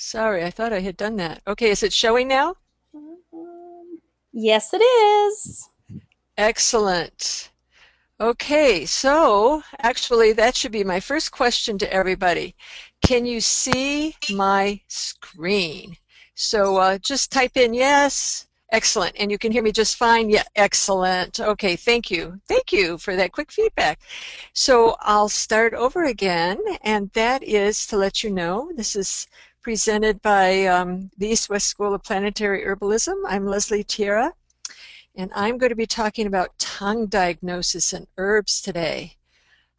Sorry, I thought I had done that. Okay, is it showing now? Yes, it is. Excellent. Okay, so actually that should be my first question to everybody. Can you see my screen? So uh, just type in yes, excellent, and you can hear me just fine. Yeah, excellent. Okay, thank you. Thank you for that quick feedback. So I'll start over again, and that is to let you know this is presented by um, the East West School of Planetary Herbology. I'm Lesley Tierra, and I'm going to be talking about tongue diagnosis and herbs today.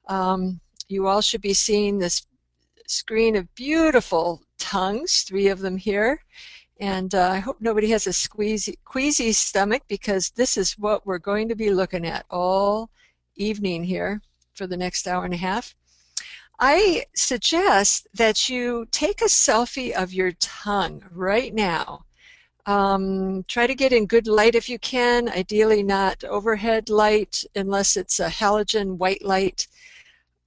Um, you all should be seeing this screen of beautiful tongues, three of them here. And uh, I hope nobody has a squeezy, queasy stomach because this is what we're going to be looking at all evening here for the next hour and a half. I suggest that you take a selfie of your tongue right now. Um, try to get in good light if you can, ideally not overhead light unless it's a halogen white light.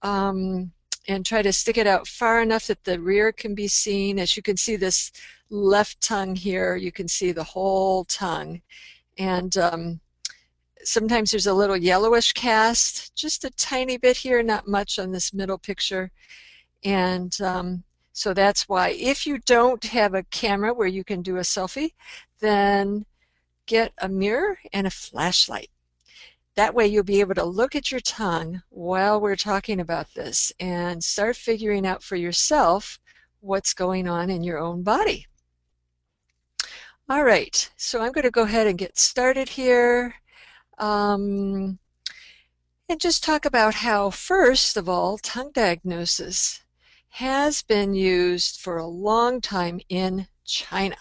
Um, and try to stick it out far enough that the rear can be seen. As you can see this left tongue here, you can see the whole tongue. And um, sometimes there's a little yellowish cast, just a tiny bit here, not much on this middle picture. And um, so that's why if you don't have a camera where you can do a selfie, then get a mirror and a flashlight. That way you'll be able to look at your tongue while we're talking about this and start figuring out for yourself what's going on in your own body. All right, so I'm going to go ahead and get started here. Um, and just talk about how, first of all, tongue diagnosis has been used for a long time in China.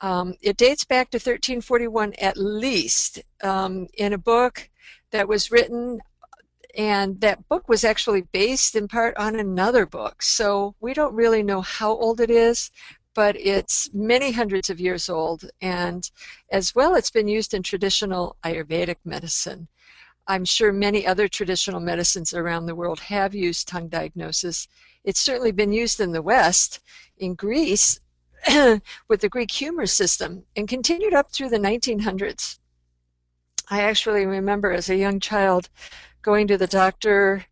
Um, it dates back to 1341 at least um, in a book that was written, and that book was actually based in part on another book. So we don't really know how old it is, but it's many hundreds of years old, and as well, it's been used in traditional Ayurvedic medicine. I'm sure many other traditional medicines around the world have used tongue diagnosis. It's certainly been used in the West. In Greece, with the Greek humor system and continued up through the 1900s. I actually remember as a young child going to the doctor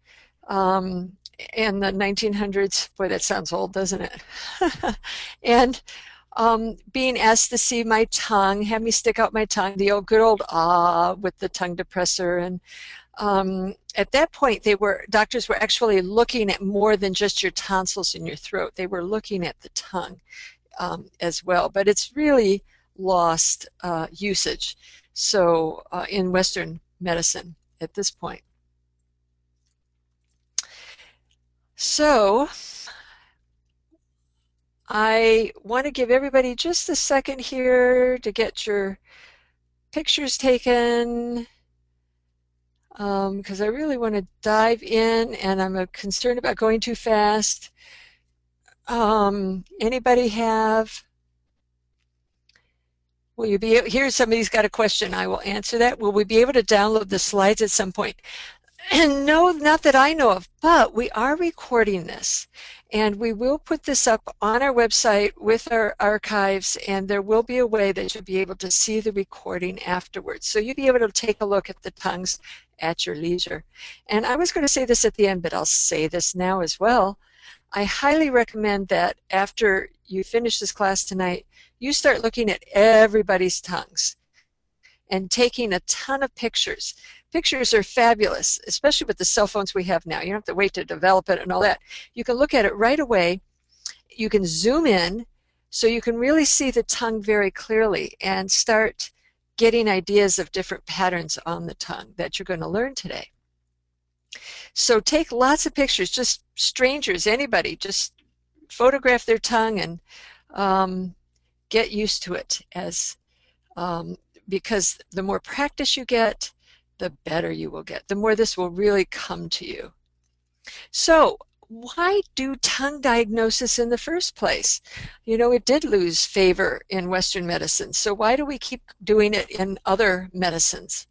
um, in the 1900s. Boy, that sounds old, doesn't it? and um, being asked to see my tongue, have me stick out my tongue, the old good old ah with the tongue depressor. And um, at that point, they were doctors were actually looking at more than just your tonsils in your throat. They were looking at the tongue um, as well, but it's really lost uh, usage. So uh, in Western medicine at this point. So I want to give everybody just a second here to get your pictures taken because um, I really want to dive in and I'm concerned about going too fast. Um, anybody have? Will you be here? Somebody's got a question. I will answer that. Will we be able to download the slides at some point? And no, not that I know of, but we are recording this. And we will put this up on our website with our archives, and there will be a way that you'll be able to see the recording afterwards. So you'll be able to take a look at the tongues at your leisure. And I was going to say this at the end, but I'll say this now as well. I highly recommend that after you finish this class tonight, you start looking at everybody's tongues and taking a ton of pictures. Pictures are fabulous, especially with the cell phones we have now. You don't have to wait to develop it and all that. You can look at it right away. You can zoom in so you can really see the tongue very clearly and start getting ideas of different patterns on the tongue that you're going to learn today. So take lots of pictures, just strangers, anybody, just photograph their tongue and um, get used to it as um, because the more practice you get, the better you will get. The more this will really come to you. So why do tongue diagnosis in the first place? You know, it did lose favor in Western medicine, so why do we keep doing it in other medicines?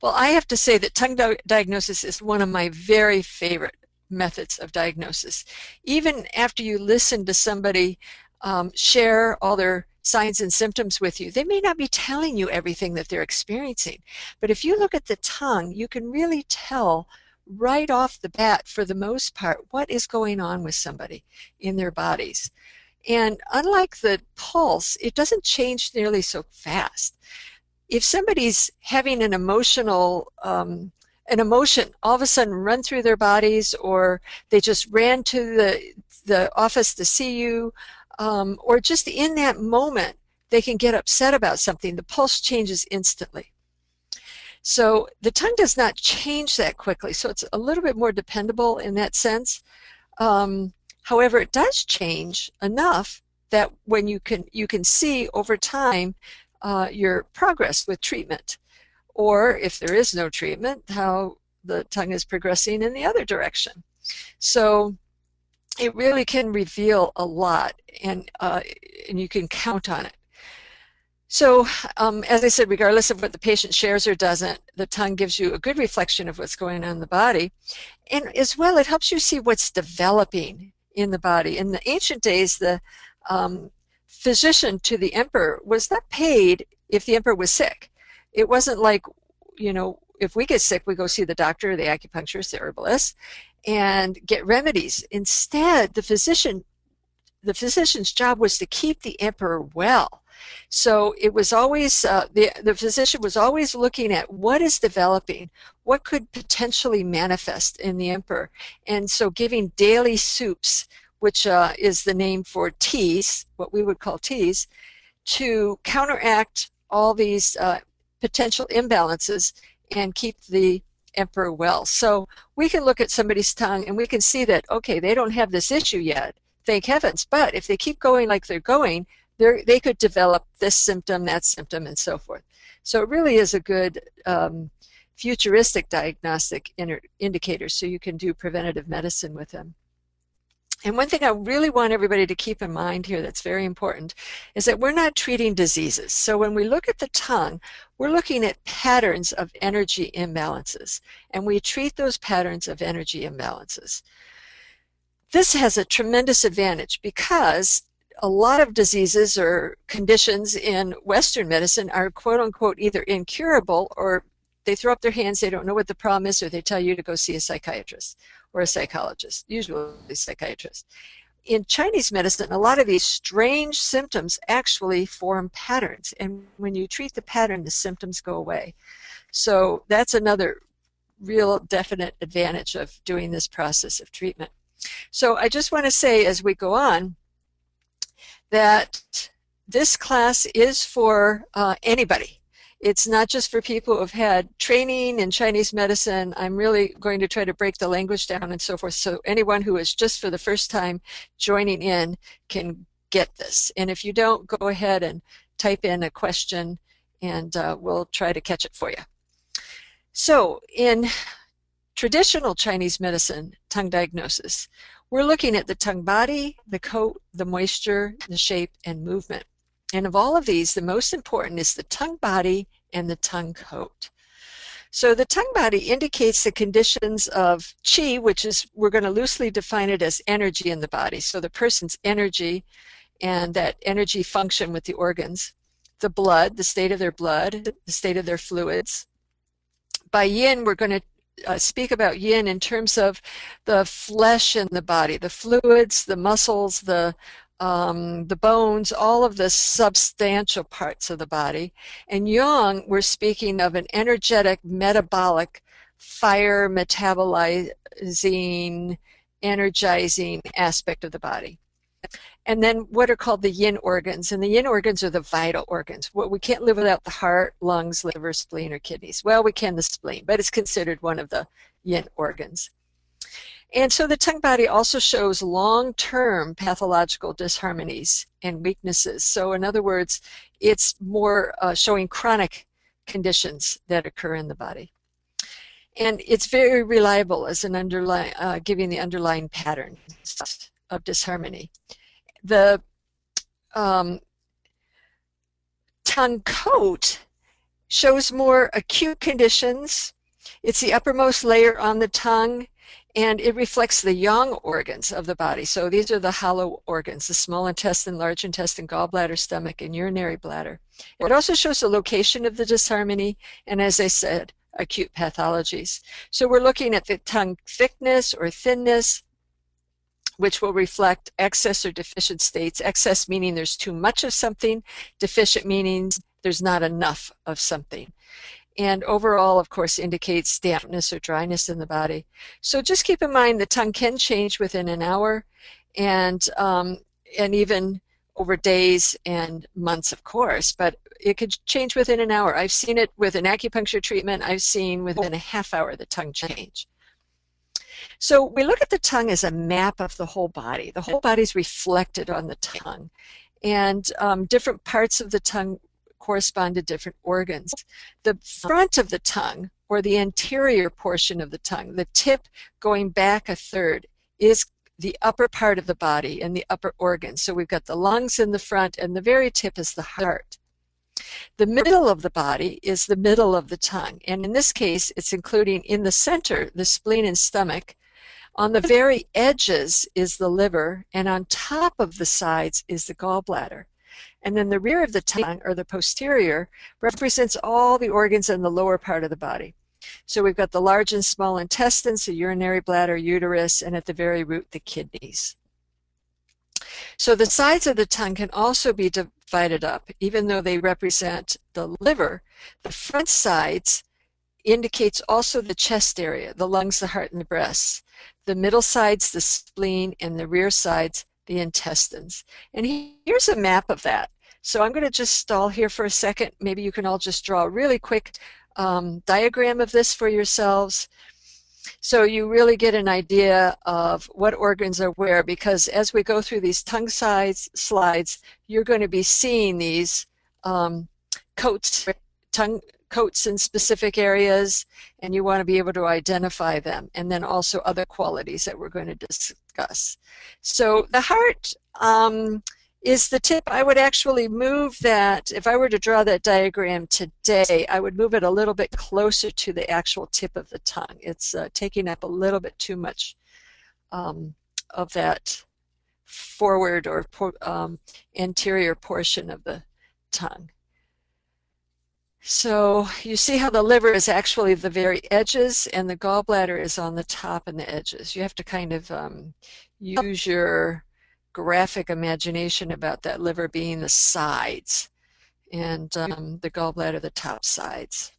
Well, I have to say that tongue di diagnosis is one of my very favorite methods of diagnosis. Even after you listen to somebody um, share all their signs and symptoms with you, they may not be telling you everything that they're experiencing. But if you look at the tongue, you can really tell right off the bat, for the most part, what is going on with somebody in their bodies. And unlike the pulse, it doesn't change nearly so fast. If somebody's having an emotional um, an emotion all of a sudden run through their bodies or they just ran to the the office to see you um, or just in that moment they can get upset about something. The pulse changes instantly. So the tongue does not change that quickly. So it's a little bit more dependable in that sense. Um, however it does change enough that when you can you can see over time uh, your progress with treatment. Or if there is no treatment, how the tongue is progressing in the other direction. So it really can reveal a lot, and uh, and you can count on it. So, um, as I said, regardless of what the patient shares or doesn't, the tongue gives you a good reflection of what's going on in the body. And as well, it helps you see what's developing in the body. In the ancient days, the um, physician to the emperor was not paid if the emperor was sick it wasn't like, you know, if we get sick, we go see the doctor, the acupuncturist, the herbalist, and get remedies. Instead, the physician, the physician's job was to keep the emperor well. So it was always uh, the the physician was always looking at what is developing, what could potentially manifest in the emperor, and so giving daily soups, which uh, is the name for teas, what we would call teas, to counteract all these uh, potential imbalances and keep the emperor well. So we can look at somebody's tongue and we can see that, okay, they don't have this issue yet, thank heavens. But if they keep going like they're going, they're, they could develop this symptom, that symptom, and so forth. So it really is a good um, futuristic diagnostic indicator so you can do preventative medicine with them. And one thing I really want everybody to keep in mind here that's very important is that we're not treating diseases. So when we look at the tongue, we're looking at patterns of energy imbalances, and we treat those patterns of energy imbalances. This has a tremendous advantage because a lot of diseases or conditions in Western medicine are quote unquote either incurable or they throw up their hands, they don't know what the problem is, or they tell you to go see a psychiatrist or a psychologist, usually a psychiatrist. In Chinese medicine, a lot of these strange symptoms actually form patterns, and when you treat the pattern, the symptoms go away. So that's another real definite advantage of doing this process of treatment. So I just want to say as we go on that this class is for uh, anybody it's not just for people who have had training in Chinese medicine. I'm really going to try to break the language down and so forth. So anyone who is just for the first time joining in can get this. And if you don't, go ahead and type in a question and uh, we'll try to catch it for you. So in traditional Chinese medicine tongue diagnosis, we're looking at the tongue body, the coat, the moisture, the shape, and movement. And of all of these, the most important is the tongue body and the tongue coat. So the tongue body indicates the conditions of qi, which is, we're going to loosely define it as energy in the body. So the person's energy and that energy function with the organs. The blood, the state of their blood, the state of their fluids. By yin, we're going to uh, speak about yin in terms of the flesh in the body, the fluids, the muscles, the um, the bones, all of the substantial parts of the body. And yang, we're speaking of an energetic, metabolic, fire metabolizing, energizing aspect of the body. And then what are called the yin organs. And the yin organs are the vital organs. What we can't live without the heart, lungs, liver, spleen, or kidneys. Well, we can the spleen, but it's considered one of the yin organs. And so the tongue body also shows long-term pathological disharmonies and weaknesses. So in other words, it's more uh, showing chronic conditions that occur in the body. And it's very reliable as an underlying, uh, giving the underlying pattern of disharmony. The um, tongue coat shows more acute conditions. It's the uppermost layer on the tongue and it reflects the yang organs of the body. So these are the hollow organs, the small intestine, large intestine, gallbladder, stomach, and urinary bladder. It also shows the location of the disharmony, and as I said, acute pathologies. So we're looking at the tongue thickness or thinness, which will reflect excess or deficient states. Excess meaning there's too much of something, deficient meaning there's not enough of something. And overall, of course, indicates dampness or dryness in the body. So just keep in mind the tongue can change within an hour and, um, and even over days and months, of course, but it could change within an hour. I've seen it with an acupuncture treatment. I've seen within a half hour the tongue change. So we look at the tongue as a map of the whole body. The whole body is reflected on the tongue. And um, different parts of the tongue correspond to different organs. The front of the tongue, or the anterior portion of the tongue, the tip going back a third, is the upper part of the body and the upper organs. So we've got the lungs in the front, and the very tip is the heart. The middle of the body is the middle of the tongue, and in this case, it's including in the center the spleen and stomach, on the very edges is the liver, and on top of the sides is the gallbladder. And then the rear of the tongue, or the posterior, represents all the organs in the lower part of the body. So we've got the large and small intestines, the urinary bladder, uterus, and at the very root, the kidneys. So the sides of the tongue can also be divided up, even though they represent the liver. The front sides indicates also the chest area, the lungs, the heart, and the breasts the middle sides the spleen, and the rear sides the intestines. And here's a map of that. So I'm going to just stall here for a second. Maybe you can all just draw a really quick um, diagram of this for yourselves. So you really get an idea of what organs are where because as we go through these tongue sides slides, you're going to be seeing these um, coats, tongue coats in specific areas and you want to be able to identify them and then also other qualities that we're going to discuss. So the heart um, is the tip. I would actually move that, if I were to draw that diagram today, I would move it a little bit closer to the actual tip of the tongue. It's uh, taking up a little bit too much um, of that forward or um, anterior portion of the tongue. So you see how the liver is actually the very edges and the gallbladder is on the top and the edges. You have to kind of um, use your graphic imagination about that liver being the sides and um, the gallbladder the top sides.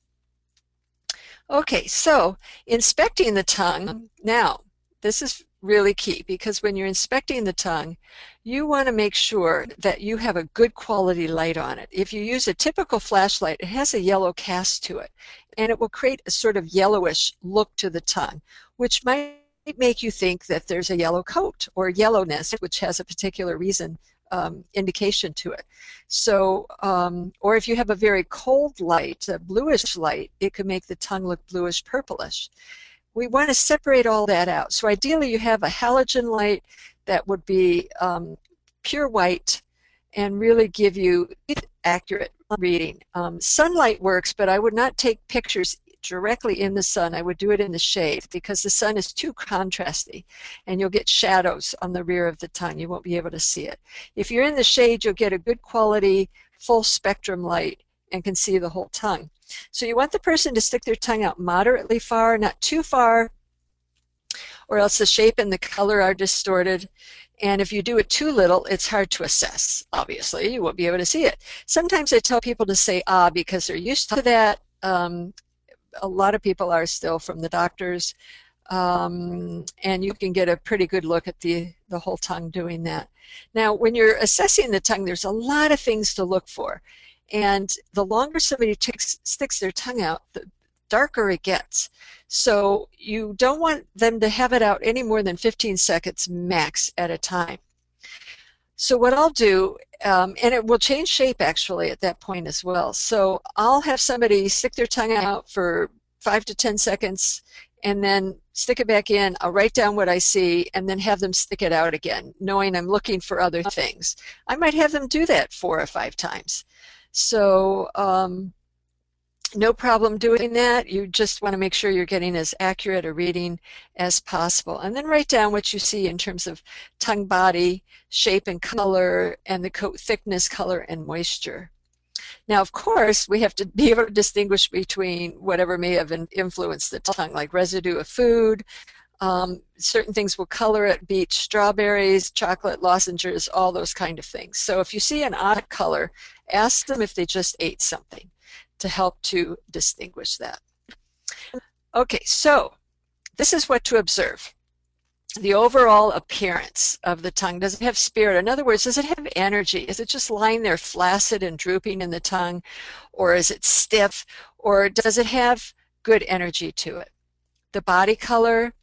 Okay, so inspecting the tongue. Now, this is really key because when you're inspecting the tongue, you want to make sure that you have a good quality light on it. If you use a typical flashlight, it has a yellow cast to it, and it will create a sort of yellowish look to the tongue, which might make you think that there's a yellow coat or yellowness, which has a particular reason um, indication to it. So, um, or if you have a very cold light, a bluish light, it could make the tongue look bluish purplish we want to separate all that out. So ideally you have a halogen light that would be um, pure white and really give you accurate reading. Um, sunlight works, but I would not take pictures directly in the sun. I would do it in the shade because the sun is too contrasty and you'll get shadows on the rear of the tongue. You won't be able to see it. If you're in the shade, you'll get a good quality full spectrum light and can see the whole tongue. So you want the person to stick their tongue out moderately far, not too far, or else the shape and the color are distorted. And if you do it too little, it's hard to assess, obviously. You won't be able to see it. Sometimes I tell people to say ah because they're used to that. Um, a lot of people are still from the doctors. Um, and you can get a pretty good look at the, the whole tongue doing that. Now, when you're assessing the tongue, there's a lot of things to look for. And the longer somebody takes, sticks their tongue out, the darker it gets. So you don't want them to have it out any more than 15 seconds max at a time. So what I'll do, um, and it will change shape actually at that point as well. So I'll have somebody stick their tongue out for five to 10 seconds and then stick it back in. I'll write down what I see and then have them stick it out again, knowing I'm looking for other things. I might have them do that four or five times. So um, no problem doing that. You just want to make sure you're getting as accurate a reading as possible. And then write down what you see in terms of tongue body, shape and color, and the coat thickness, color, and moisture. Now, of course, we have to be able to distinguish between whatever may have influenced the tongue, like residue of food. Um, certain things will color it, beet, strawberries, chocolate, lozenges, all those kind of things. So if you see an odd color, ask them if they just ate something to help to distinguish that. Okay, so this is what to observe. The overall appearance of the tongue. Does it have spirit? In other words, does it have energy? Is it just lying there flaccid and drooping in the tongue? Or is it stiff? Or does it have good energy to it? The body color.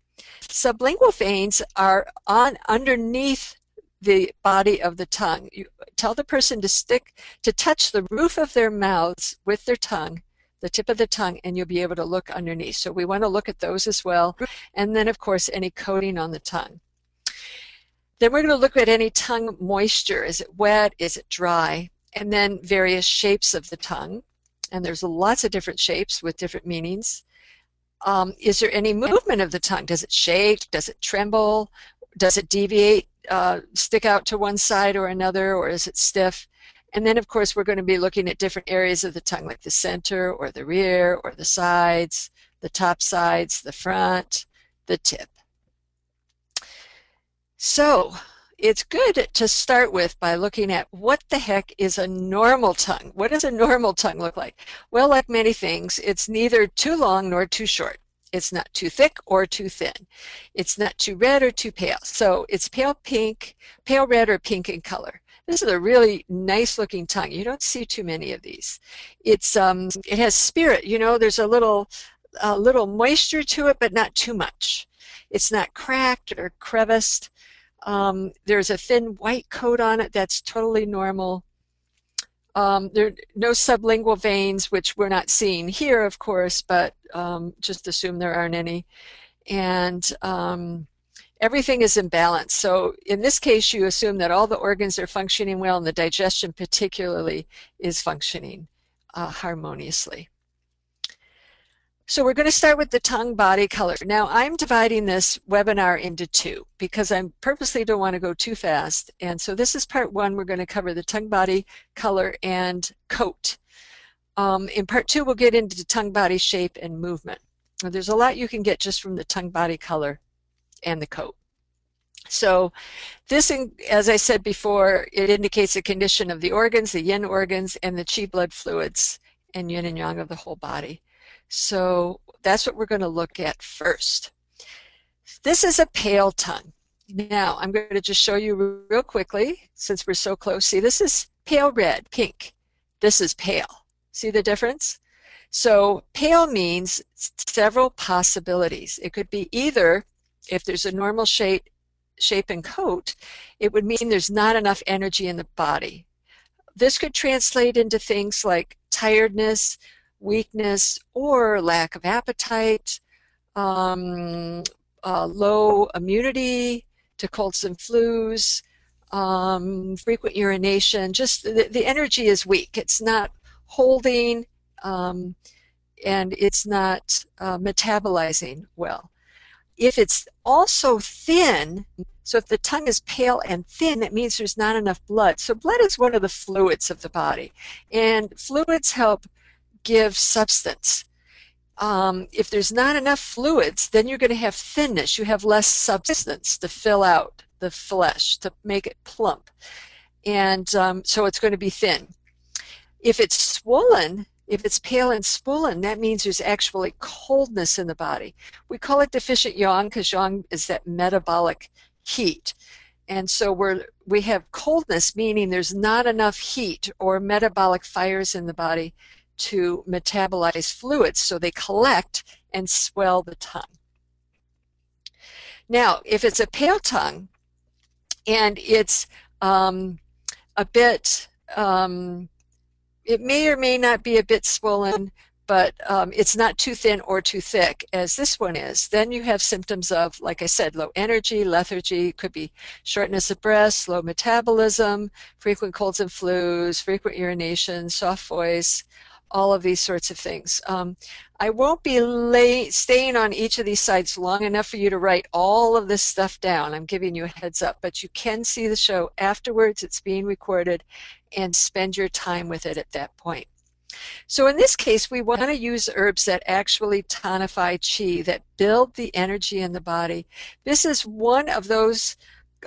Sublingual veins are on underneath the body of the tongue. You tell the person to stick, to touch the roof of their mouths with their tongue, the tip of the tongue, and you'll be able to look underneath. So we want to look at those as well. And then, of course, any coating on the tongue. Then we're going to look at any tongue moisture. Is it wet? Is it dry? And then various shapes of the tongue. And there's lots of different shapes with different meanings. Um, is there any movement of the tongue? Does it shake? Does it tremble? Does it deviate uh, stick out to one side or another, or is it stiff? And then, of course, we're going to be looking at different areas of the tongue, like the center or the rear or the sides, the top sides, the front, the tip. So it's good to start with by looking at what the heck is a normal tongue? What does a normal tongue look like? Well, like many things, it's neither too long nor too short. It's not too thick or too thin. It's not too red or too pale. So it's pale pink, pale red or pink in color. This is a really nice looking tongue. You don't see too many of these. It's um, it has spirit. You know, there's a little a little moisture to it, but not too much. It's not cracked or creviced. Um, there's a thin white coat on it that's totally normal. Um, there are no sublingual veins, which we're not seeing here, of course, but um, just assume there aren't any. And um, everything is in balance. So in this case, you assume that all the organs are functioning well, and the digestion particularly is functioning uh, harmoniously. So we're going to start with the tongue body color. Now I'm dividing this webinar into two because I purposely don't want to go too fast. And so this is part one. We're going to cover the tongue body color and coat. Um, in part two, we'll get into tongue body shape and movement. Now, there's a lot you can get just from the tongue body color and the coat. So this, as I said before, it indicates the condition of the organs, the yin organs, and the qi blood fluids, and yin and yang of the whole body. So that's what we're going to look at first. This is a pale tongue. Now, I'm going to just show you real quickly, since we're so close. See, this is pale red, pink. This is pale. See the difference? So pale means several possibilities. It could be either, if there's a normal shape, shape and coat, it would mean there's not enough energy in the body. This could translate into things like tiredness, weakness or lack of appetite, um, uh, low immunity to colds and flus, um, frequent urination, just the, the, energy is weak. It's not holding um, and it's not uh, metabolizing well. If it's also thin, so if the tongue is pale and thin, it means there's not enough blood. So blood is one of the fluids of the body. And fluids help give substance. Um, if there's not enough fluids, then you're going to have thinness. You have less substance to fill out the flesh, to make it plump. And um, so it's going to be thin. If it's swollen, if it's pale and swollen, that means there's actually coldness in the body. We call it deficient yang because yang is that metabolic heat. And so we're, we have coldness, meaning there's not enough heat or metabolic fires in the body to metabolize fluids, so they collect and swell the tongue. Now, if it's a pale tongue and it's um, a bit, um, it may or may not be a bit swollen, but um, it's not too thin or too thick as this one is, then you have symptoms of, like I said, low energy, lethargy, could be shortness of breath, slow metabolism, frequent colds and flus, frequent urination, soft voice, all of these sorts of things. Um, I won't be lay, staying on each of these sites long enough for you to write all of this stuff down. I'm giving you a heads up, but you can see the show afterwards. It's being recorded and spend your time with it at that point. So in this case, we want to use herbs that actually tonify chi, that build the energy in the body. This is one of those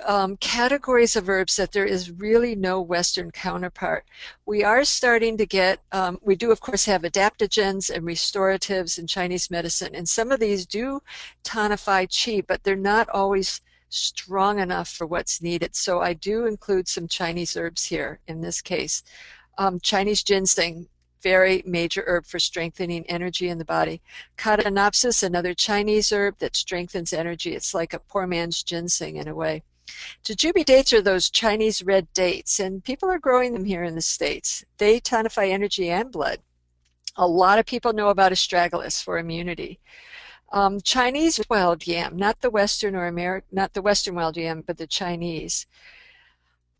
um, categories of herbs that there is really no Western counterpart. We are starting to get, um, we do of course have adaptogens and restoratives in Chinese medicine, and some of these do tonify qi, but they're not always strong enough for what's needed. So I do include some Chinese herbs here in this case. Um, Chinese ginseng, very major herb for strengthening energy in the body. Codonopsis, another Chinese herb that strengthens energy. It's like a poor man's ginseng in a way. Jujube dates are those Chinese red dates, and people are growing them here in the States. They tonify energy and blood. A lot of people know about astragalus for immunity. Um, Chinese wild yam, not the Western or Ameri- not the Western wild yam, but the Chinese.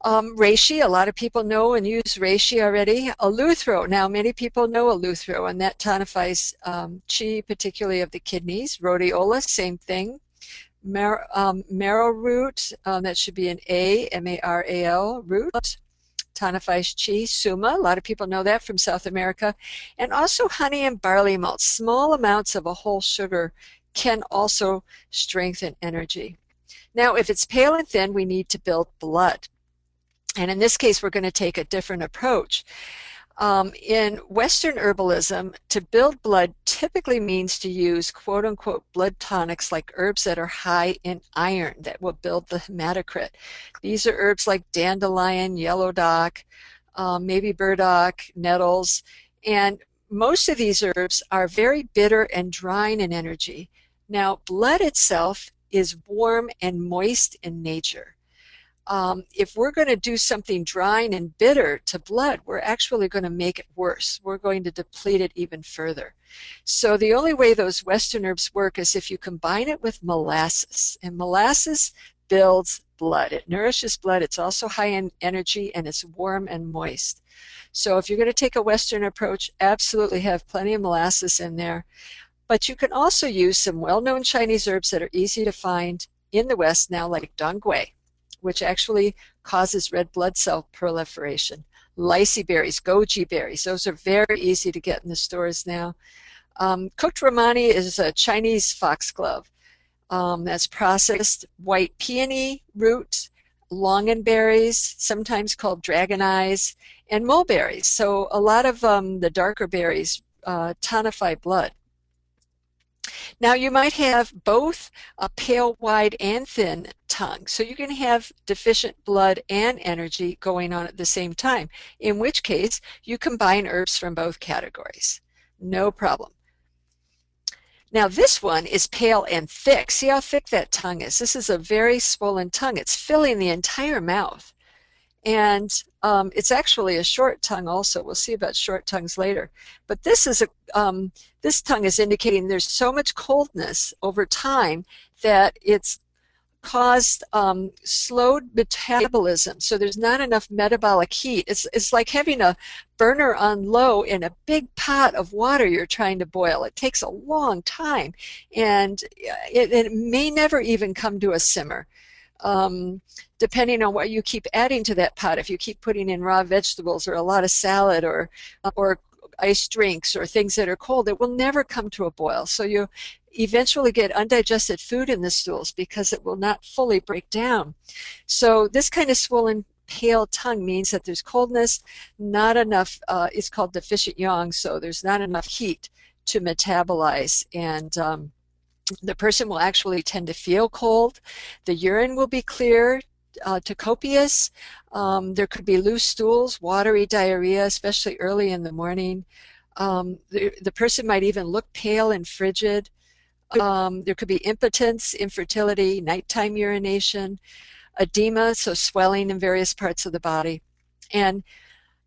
Um, reishi, a lot of people know and use reishi already. Eleuthero, now many people know eleuthero, and that tonifies um, qi, particularly of the kidneys. Rhodiola, same thing. Mar- um, maral root, um, that should be an A, M-A-R-A-L, root, tonifies chi, suma, a lot of people know that from South America, and also honey and barley malt. Small amounts of a whole sugar can also strengthen energy. Now, if it's pale and thin, we need to build blood. And in this case, we're going to take a different approach. Um, in Western herbalism, to build blood typically means to use quote unquote blood tonics like herbs that are high in iron that will build the hematocrit. These are herbs like dandelion, yellow dock, um, maybe burdock, nettles, and most of these herbs are very bitter and drying in energy. Now, blood itself is warm and moist in nature um, if we're going to do something drying and bitter to blood, we're actually going to make it worse. We're going to deplete it even further. So the only way those Western herbs work is if you combine it with molasses. And molasses builds blood. It nourishes blood. It's also high in energy and it's warm and moist. So if you're going to take a Western approach, absolutely have plenty of molasses in there. But you can also use some well-known Chinese herbs that are easy to find in the West now, like dong quai which actually causes red blood cell proliferation. Lycium berries, goji berries, those are very easy to get in the stores now. Um, cooked rehmannia is a Chinese foxglove um, that's processed white peony root, longanberries, sometimes called dragon eyes, and mulberries. So a lot of um, the darker berries uh, tonify blood. Now you might have both a pale, wide, and thin tongue. So you can have deficient blood and energy going on at the same time, in which case you combine herbs from both categories. No problem. Now this one is pale and thick. See how thick that tongue is? This is a very swollen tongue. It's filling the entire mouth. And um, it's actually a short tongue also. We'll see about short tongues later. But this is a um, this tongue is indicating there's so much coldness over time that it's caused um, slowed metabolism. So there's not enough metabolic heat. It's, it's like having a burner on low in a big pot of water you're trying to boil. It takes a long time and it, it may never even come to a simmer. Um, depending on what you keep adding to that pot, if you keep putting in raw vegetables or a lot of salad or or iced drinks or things that are cold, it will never come to a boil. So you eventually get undigested food in the stools because it will not fully break down. So this kind of swollen pale tongue means that there's coldness, not enough, uh, it's called deficient yang, so there's not enough heat to metabolize and um, the person will actually tend to feel cold. The urine will be clear uh, to copious. Um, there could be loose stools, watery diarrhea, especially early in the morning. Um, the, the person might even look pale and frigid. Um, there could be impotence, infertility, nighttime urination, edema, so swelling in various parts of the body. And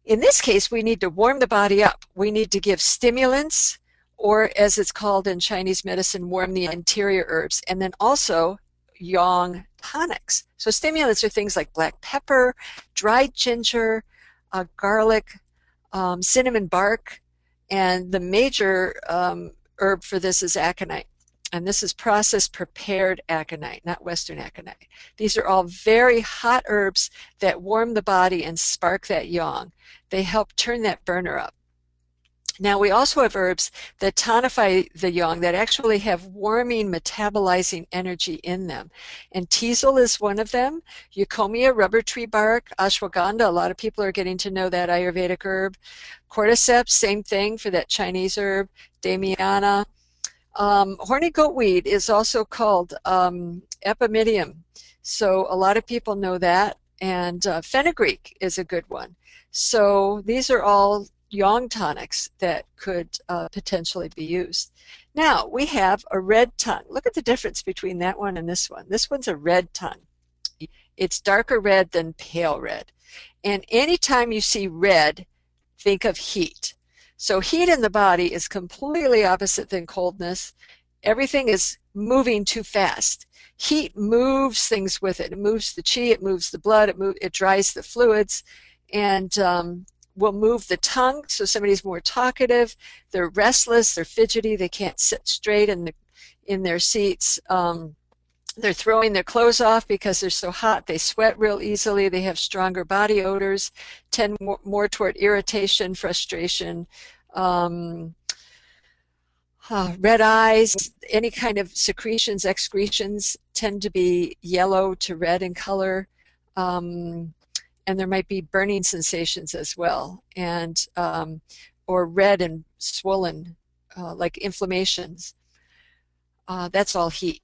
in this case, we need to warm the body up. We need to give stimulants, or as it's called in Chinese medicine, warm the interior herbs, and then also yang tonics. So stimulants are things like black pepper, dried ginger, uh, garlic, um, cinnamon bark, And the major um, herb for this is aconite. And this is processed prepared aconite, not Western aconite. These are all very hot herbs that warm the body and spark that yang. They help turn that burner up. Now we also have herbs that tonify the yang that actually have warming metabolizing energy in them. And teasel is one of them. Eucommia, rubber tree bark, ashwagandha, a lot of people are getting to know that Ayurvedic herb. Cordyceps, same thing for that Chinese herb. Damiana. Um, horny goatweed is also called um, epimedium. So a lot of people know that. And uh, fenugreek is a good one. So these are all yang tonics that could uh, potentially be used. Now, we have a red tongue. Look at the difference between that one and this one. This one's a red tongue. It's darker red than pale red. And anytime you see red, think of heat. So heat in the body is completely opposite than coldness. Everything is moving too fast. Heat moves things with it. It moves the chi, it moves the blood, it, move, it dries the fluids, and um, will move the tongue so somebody's more talkative. They're restless they're fidgety they can't sit straight in the in their seats. Um, they're throwing their clothes off because they're so hot they sweat real easily they have stronger body odors tend more, more toward irritation frustration um, uh, red eyes any kind of secretions excretions tend to be yellow to red in color. Um, and there might be burning sensations as well, and um, or red and swollen, uh, like inflammations. Uh, that's all heat.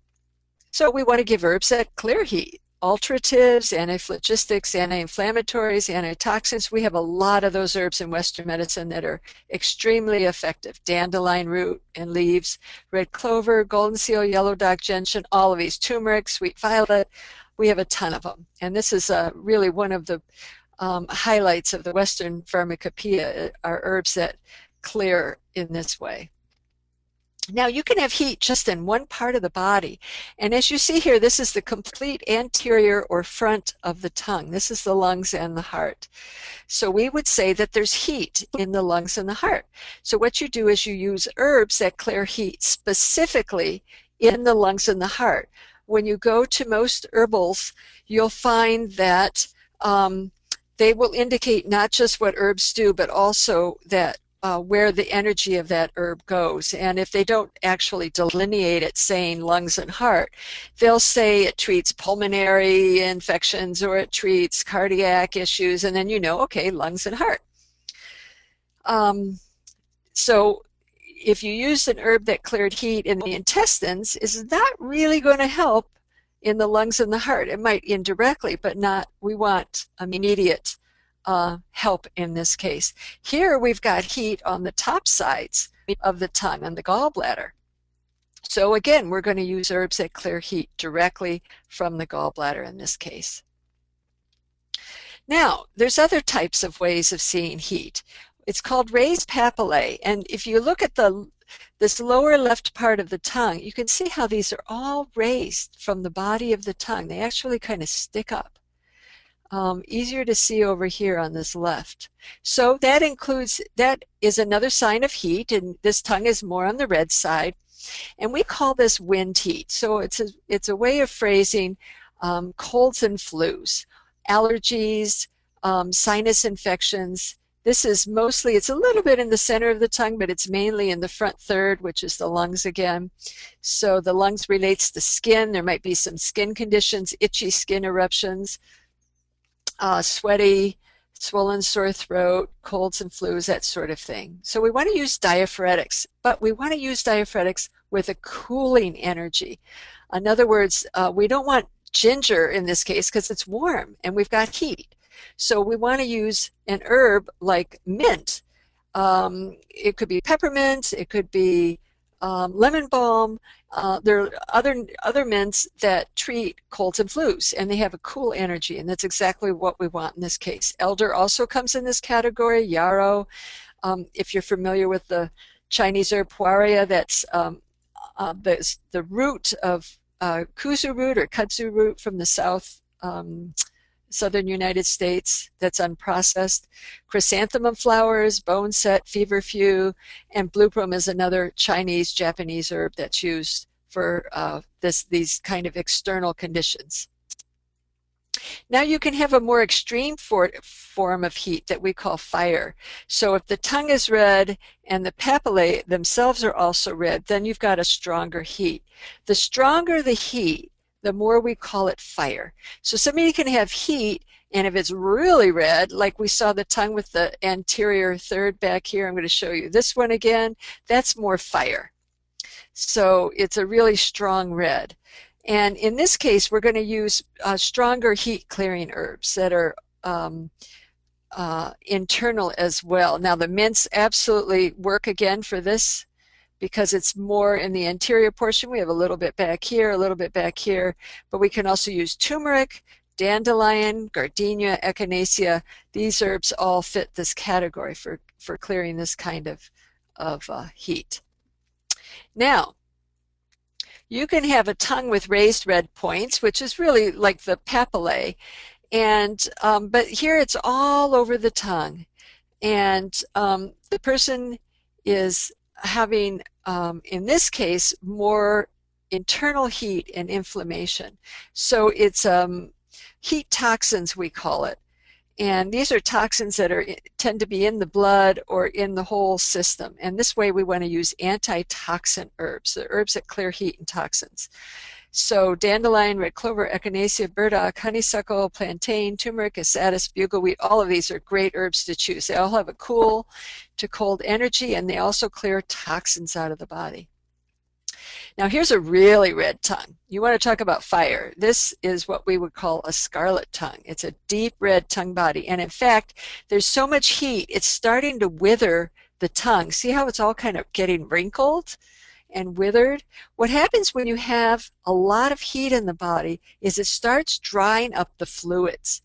So we want to give herbs that clear heat. Alteratives, antiphlogistics, anti-inflammatories, antitoxins. We have a lot of those herbs in Western medicine that are extremely effective. Dandelion root and leaves, red clover, golden seal, yellow dock gentian, all of these, turmeric, sweet violet, we have a ton of them. And this is uh, really one of the um, highlights of the Western pharmacopoeia uh, are herbs that clear in this way. Now you can have heat just in one part of the body. And as you see here, this is the complete anterior or front of the tongue. This is the lungs and the heart. So we would say that there's heat in the lungs and the heart. So what you do is you use herbs that clear heat specifically in the lungs and the heart when you go to most herbals, you'll find that um, they will indicate not just what herbs do, but also that uh, where the energy of that herb goes. And if they don't actually delineate it saying lungs and heart, they'll say it treats pulmonary infections or it treats cardiac issues, and then you know, okay, lungs and heart. Um, so if you use an herb that cleared heat in the intestines, is that really going to help in the lungs and the heart? It might indirectly, but not, we want immediate uh, help in this case. Here we've got heat on the top sides of the tongue and the gallbladder. So again, we're going to use herbs that clear heat directly from the gallbladder in this case. Now, there's other types of ways of seeing heat. It's called raised papillae. And if you look at the this lower left part of the tongue, you can see how these are all raised from the body of the tongue. They actually kind of stick up. Um, easier to see over here on this left. So that includes, that is another sign of heat, and this tongue is more on the red side. And we call this wind heat. So it's a, it's a way of phrasing um, colds and flus, allergies, um, sinus infections, this is mostly, it's a little bit in the center of the tongue, but it's mainly in the front third, which is the lungs again. So the lungs relates to skin. There might be some skin conditions, itchy skin eruptions, uh, sweaty, swollen sore throat, colds and flus, that sort of thing. So we want to use diaphoretics, but we want to use diaphoretics with a cooling energy. In other words, uh, we don't want ginger in this case because it's warm and we've got heat. So we want to use an herb like mint. Um, it could be peppermint, it could be um, lemon balm. Uh, there are other other mints that treat colds and flus, and they have a cool energy, and that's exactly what we want in this case. Elder also comes in this category. Yarrow, um, if you're familiar with the Chinese herb pueraria, that's um, uh, the the root of uh, kuzu root or kudzu root from the south um, southern United States that's unprocessed. Chrysanthemum flowers, bone boneset, feverfew, and bupleurum is another Chinese Japanese herb that's used for uh, this these kind of external conditions. Now you can have a more extreme for, form of heat that we call fire. So if the tongue is red and the papillae themselves are also red, then you've got a stronger heat. The stronger the heat, the more we call it fire. So somebody can have heat, and if it's really red, like we saw the tongue with the anterior third back here, I'm going to show you this one again, that's more fire. So it's a really strong red. And in this case, we're going to use uh, stronger heat clearing herbs that are um, uh, internal as well. Now the mints absolutely work again for this because it's more in the anterior portion. We have a little bit back here, a little bit back here, but we can also use turmeric, dandelion, gardenia, echinacea. These herbs all fit this category for, for clearing this kind of, of uh, heat. Now, you can have a tongue with raised red points, which is really like the papillae, and um, but here it's all over the tongue, and um, the person is having, um, in this case, more internal heat and inflammation. So it's um, heat toxins, we call it. And these are toxins that are tend to be in the blood or in the whole system. And this way we want to use antitoxin herbs, the herbs that clear heat and toxins. So dandelion, red clover, echinacea, burdock, honeysuckle, plantain, turmeric, isatis, bugleweed, all of these are great herbs to choose. They all have a cool to cold energy and they also clear toxins out of the body. Now here's a really red tongue. You want to talk about fire. This is what we would call a scarlet tongue. It's a deep red tongue body. And in fact, there's so much heat, it's starting to wither the tongue. See how it's all kind of getting wrinkled and withered? What happens when you have a lot of heat in the body is it starts drying up the fluids.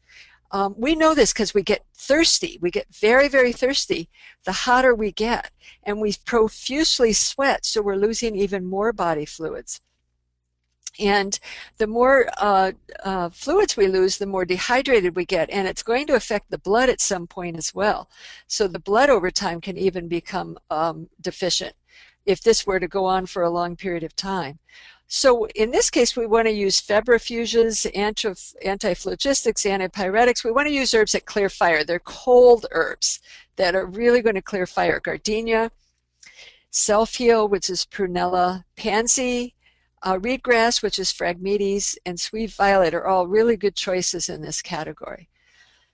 Um, we know this because we get thirsty. We get very, very thirsty the hotter we get. And we profusely sweat, so we're losing even more body fluids. And the more uh, uh, fluids we lose, the more dehydrated we get. And it's going to affect the blood at some point as well. So the blood over time can even become um, deficient if this were to go on for a long period of time. So in this case, we want to use febrifuges, antiphlogistics, antipyretics. We want to use herbs that clear fire. They're cold herbs that are really going to clear fire. Gardenia, self-heal, which is prunella, pansy, uh, reedgrass, which is phragmites, and sweet violet are all really good choices in this category.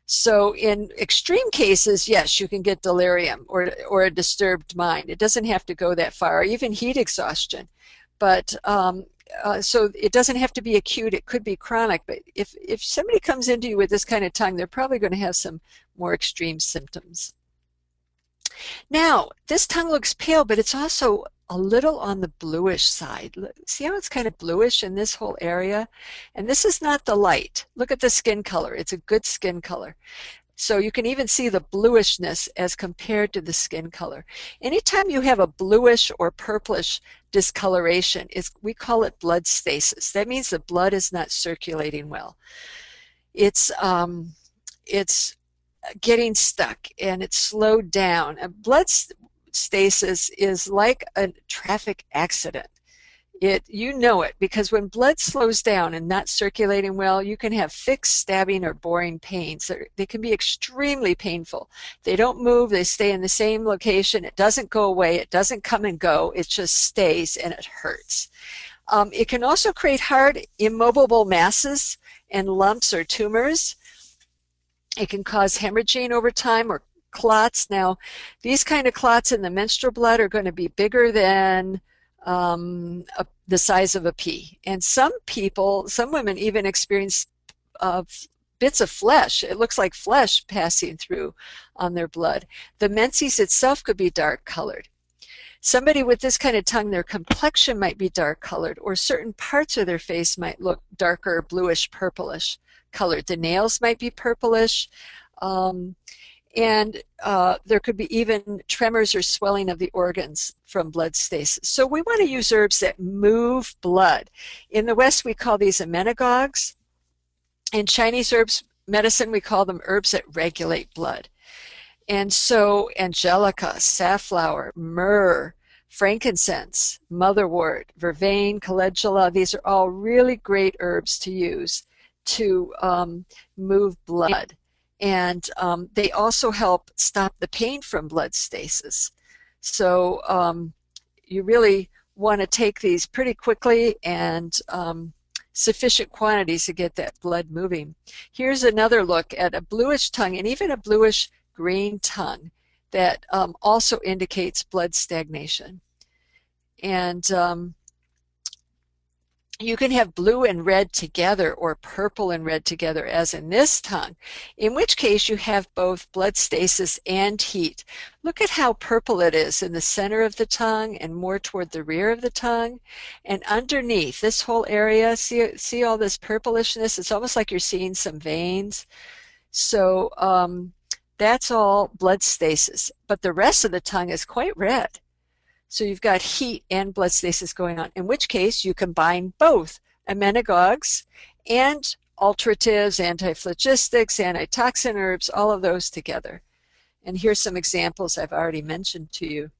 So in extreme cases, yes, you can get delirium or, or a disturbed mind. It doesn't have to go that far, or even heat exhaustion. But um, uh, so it doesn't have to be acute, it could be chronic. But if, if somebody comes into you with this kind of tongue, they're probably going to have some more extreme symptoms. Now, this tongue looks pale, but it's also a little on the bluish side. See how it's kind of bluish in this whole area? And this is not the light. Look at the skin color. It's a good skin color. So you can even see the bluishness as compared to the skin color. Anytime you have a bluish or purplish discoloration, is we call it blood stasis. That means the blood is not circulating well. It's um, it's getting stuck and it's slowed down. A blood stasis is like a traffic accident it you know it because when blood slows down and not circulating well you can have fixed stabbing or boring pains. They're, they can be extremely painful. They don't move they stay in the same location. It doesn't go away it doesn't come and go it just stays and it hurts. Um, it can also create hard immovable masses and lumps or tumors. It can cause hemorrhaging over time or clots. Now these kind of clots in the menstrual blood are going to be bigger than um, a, the size of a pea. And some people, some women even experience uh, bits of flesh. It looks like flesh passing through on their blood. The menses itself could be dark colored. Somebody with this kind of tongue, their complexion might be dark colored, or certain parts of their face might look darker, bluish, purplish colored. The nails might be purplish. Um, and uh, there could be even tremors or swelling of the organs from blood stasis. So we want to use herbs that move blood. In the West, we call these emmenagogues, In Chinese herbs medicine, we call them herbs that regulate blood. And so angelica, safflower, myrrh, frankincense, motherwort, vervain, calendula, these are all really great herbs to use to um, move blood. And um, they also help stop the pain from blood stasis. So um, you really want to take these pretty quickly and um, sufficient quantities to get that blood moving. Here's another look at a bluish tongue and even a bluish green tongue that um, also indicates blood stagnation. And um, you can have blue and red together or purple and red together as in this tongue, in which case you have both blood stasis and heat. Look at how purple it is in the center of the tongue and more toward the rear of the tongue. And underneath this whole area, see, see all this purplishness? It's almost like you're seeing some veins. So um, that's all blood stasis. But the rest of the tongue is quite red. So you've got heat and blood stasis going on, in which case you combine both emmenagogues and alteratives, antiphlogistics, antitoxin herbs, all of those together. And here's some examples I've already mentioned to you.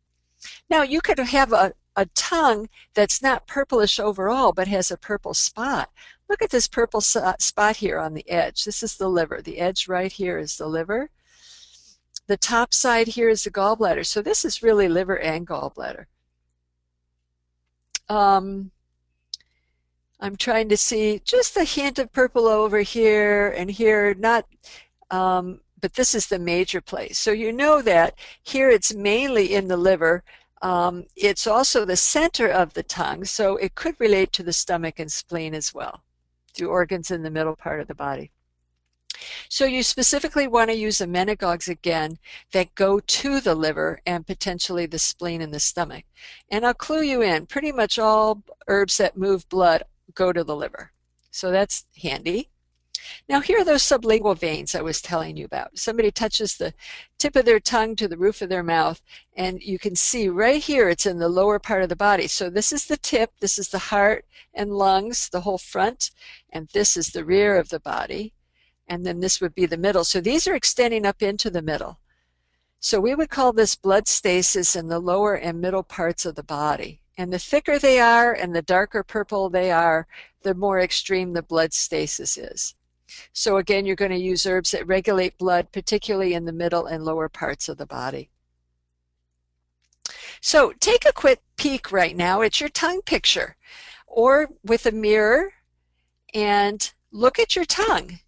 Now you could have a, a tongue that's not purplish overall but has a purple spot. Look at this purple uh, spot here on the edge. This is the liver. The edge right here is the liver. The top side here is the gallbladder. So this is really liver and gallbladder. Um, I'm trying to see just a hint of purple over here and here, not, um, but this is the major place. So you know that here it's mainly in the liver. Um, it's also the center of the tongue, so it could relate to the stomach and spleen as well, the organs in the middle part of the body. So you specifically want to use emmenagogues again that go to the liver and potentially the spleen and the stomach. And I'll clue you in, pretty much all herbs that move blood go to the liver. So that's handy. Now here are those sublingual veins I was telling you about. Somebody touches the tip of their tongue to the roof of their mouth and you can see right here it's in the lower part of the body. So this is the tip, this is the heart and lungs, the whole front, and this is the rear of the body and then this would be the middle. So these are extending up into the middle. So we would call this blood stasis in the lower and middle parts of the body. And the thicker they are and the darker purple they are, the more extreme the blood stasis is. So again, you're going to use herbs that regulate blood, particularly in the middle and lower parts of the body. So take a quick peek right now at your tongue picture or with a mirror and look at your tongue.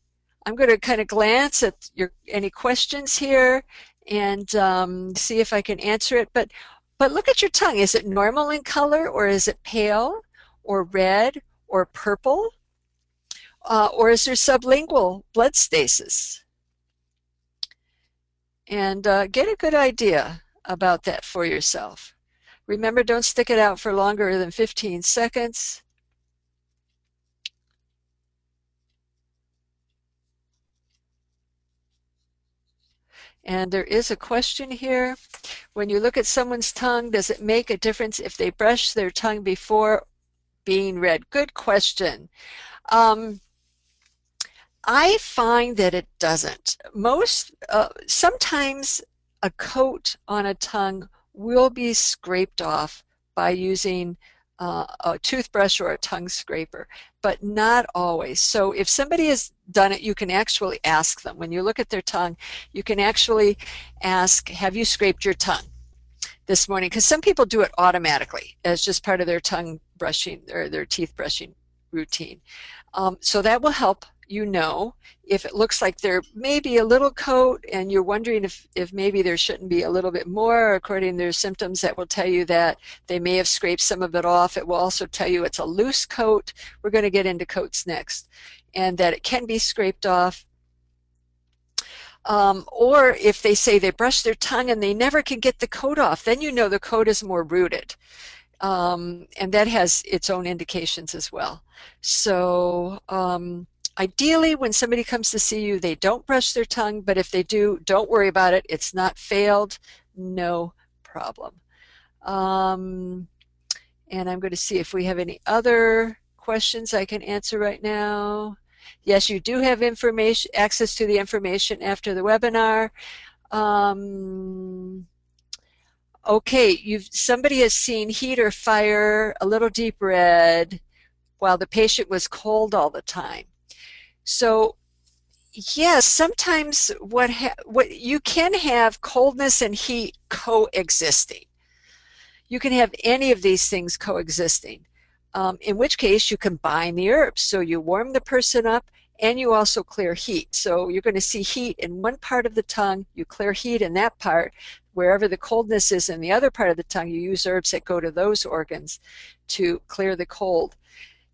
I'm going to kind of glance at your any questions here and um, see if I can answer it. But but look at your tongue. Is it normal in color, or is it pale, or red, or purple, uh, or is there sublingual blood stasis? And uh, get a good idea about that for yourself. Remember, don't stick it out for longer than 15 seconds. And there is a question here. When you look at someone's tongue, does it make a difference if they brush their tongue before being read? Good question. Um, I find that it doesn't. Most, uh, sometimes a coat on a tongue will be scraped off by using uh, a toothbrush or a tongue scraper, but not always. So if somebody has done it, you can actually ask them. When you look at their tongue, you can actually ask, have you scraped your tongue this morning? Because some people do it automatically as just part of their tongue brushing or their teeth brushing routine. Um, so that will help you know if it looks like there may be a little coat and you're wondering if, if maybe there shouldn't be a little bit more according to their symptoms that will tell you that they may have scraped some of it off. It will also tell you it's a loose coat. We're going to get into coats next and that it can be scraped off. Um, or if they say they brush their tongue and they never can get the coat off then you know the coat is more rooted. Um, and that has its own indications as well. So um, Ideally, when somebody comes to see you, they don't brush their tongue, but if they do, don't worry about it. It's not failed, no problem. Um, and I'm going to see if we have any other questions I can answer right now. Yes, you do have information access to the information after the webinar. Um, okay, you've somebody has seen heat or fire, a little deep red, while the patient was cold all the time. So yes, sometimes what what you can have coldness and heat coexisting. You can have any of these things coexisting. Um, in which case you combine the herbs. So you warm the person up and you also clear heat. So you're going to see heat in one part of the tongue, you clear heat in that part. Wherever the coldness is in the other part of the tongue, you use herbs that go to those organs to clear the cold.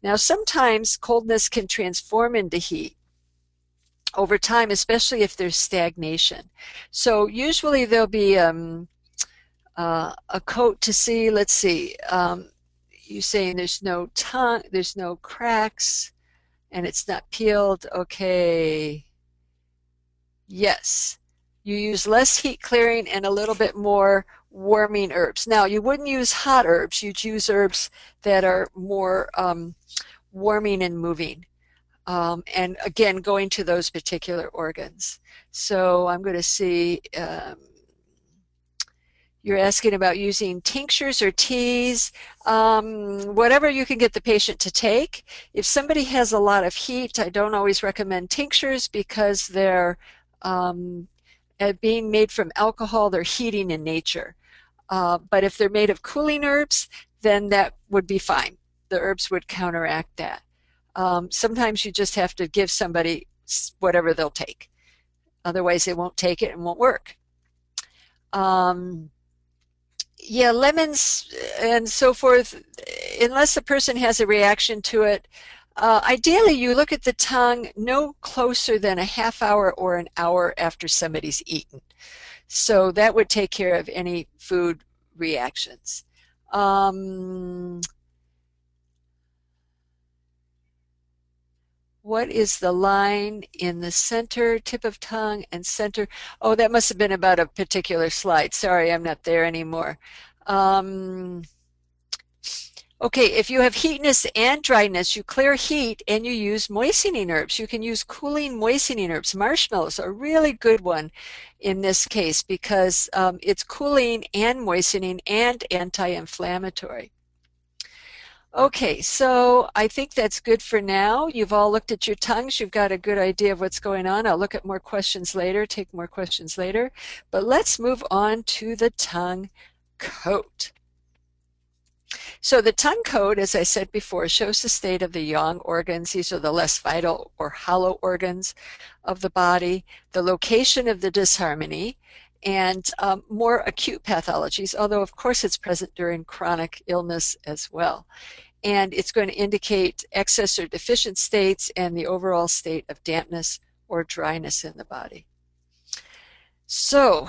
Now, sometimes coldness can transform into heat over time, especially if there's stagnation. So usually there'll be um, uh, a coat to see, let's see, um, you saying there's no tongue, there's no cracks, and it's not peeled. Okay. Yes. You use less heat clearing and a little bit more warming herbs. Now, you wouldn't use hot herbs. You'd use herbs that are more um, warming and moving. Um, and again, going to those particular organs. So I'm going to see um, you're asking about using tinctures or teas, um, whatever you can get the patient to take. If somebody has a lot of heat, I don't always recommend tinctures because they're um, being made from alcohol, they're heating in nature. Uh, but if they're made of cooling herbs, then that would be fine. The herbs would counteract that. Um, sometimes you just have to give somebody whatever they'll take. Otherwise, they won't take it and won't work. Um, yeah, lemons and so forth, unless the person has a reaction to it, uh, ideally you look at the tongue no closer than a half hour or an hour after somebody's eaten. So that would take care of any food reactions. Um, what is the line in the center, tip of tongue and center? Oh, that must have been about a particular slide. Sorry, I'm not there anymore. Um, okay, if you have heatness and dryness, you clear heat and you use moistening herbs. You can use cooling moistening herbs. Marshmallows are a really good one in this case because um, it's cooling and moistening and anti-inflammatory. Okay, so I think that's good for now. You've all looked at your tongues. You've got a good idea of what's going on. I'll look at more questions later, take more questions later. But let's move on to the tongue coat. So the tongue coat, as I said before, shows the state of the yang organs. These are the less vital or hollow organs of the body, the location of the disharmony, and um, more acute pathologies, although of course it's present during chronic illness as well. And it's going to indicate excess or deficient states and the overall state of dampness or dryness in the body. So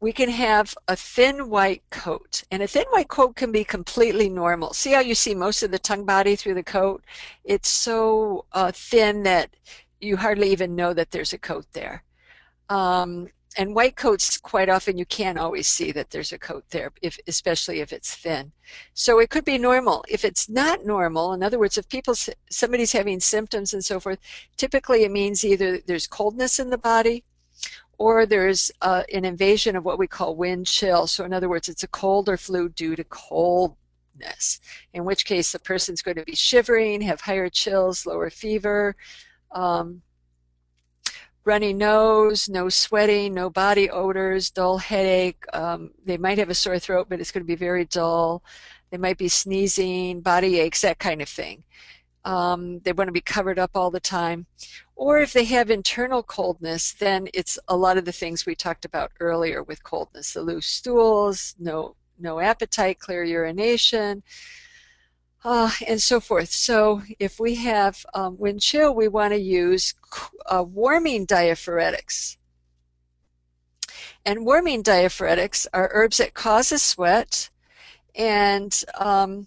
we can have a thin white coat. And a thin white coat can be completely normal. See how you see most of the tongue body through the coat? It's so uh, thin that you hardly even know that there's a coat there. Um, and white coats quite often you can't always see that there's a coat there if especially if it's thin so it could be normal if it's not normal in other words if people somebody's having symptoms and so forth typically it means either there's coldness in the body or there's uh, an invasion of what we call wind chill so in other words it's a cold or flu due to coldness in which case the person's going to be shivering have higher chills lower fever um, runny nose, no sweating, no body odors, dull headache. Um, they might have a sore throat, but it's going to be very dull. They might be sneezing, body aches, that kind of thing. Um, they want to be covered up all the time. Or if they have internal coldness, then it's a lot of the things we talked about earlier with coldness the loose stools, no, no appetite, clear urination, uh, and so forth. So if we have um, wind chill, we want to use uh, warming diaphoretics. And warming diaphoretics are herbs that cause a sweat and um,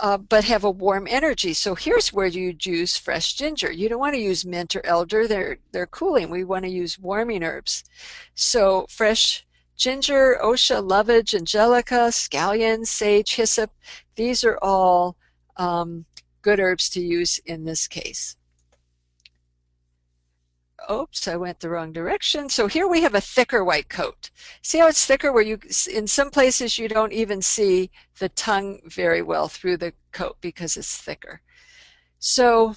uh, but have a warm energy. So here's where you'd use fresh ginger. You don't want to use mint or elder. They're, they're cooling. We want to use warming herbs. So fresh ginger, osha, lovage, angelica, scallion, sage, hyssop. These are all um, good herbs to use in this case. Oops, I went the wrong direction. So here we have a thicker white coat. See how it's thicker where you, in some places you don't even see the tongue very well through the coat because it's thicker. So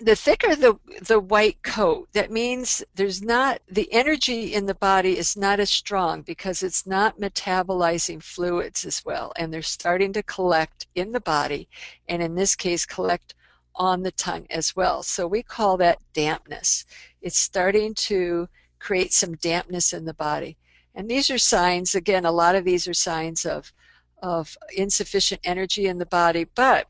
the thicker the, the white coat, that means there's not, the energy in the body is not as strong because it's not metabolizing fluids as well. And they're starting to collect in the body, and in this case, collect on the tongue as well. So we call that dampness. It's starting to create some dampness in the body. And these are signs, again, a lot of these are signs of, of insufficient energy in the body, but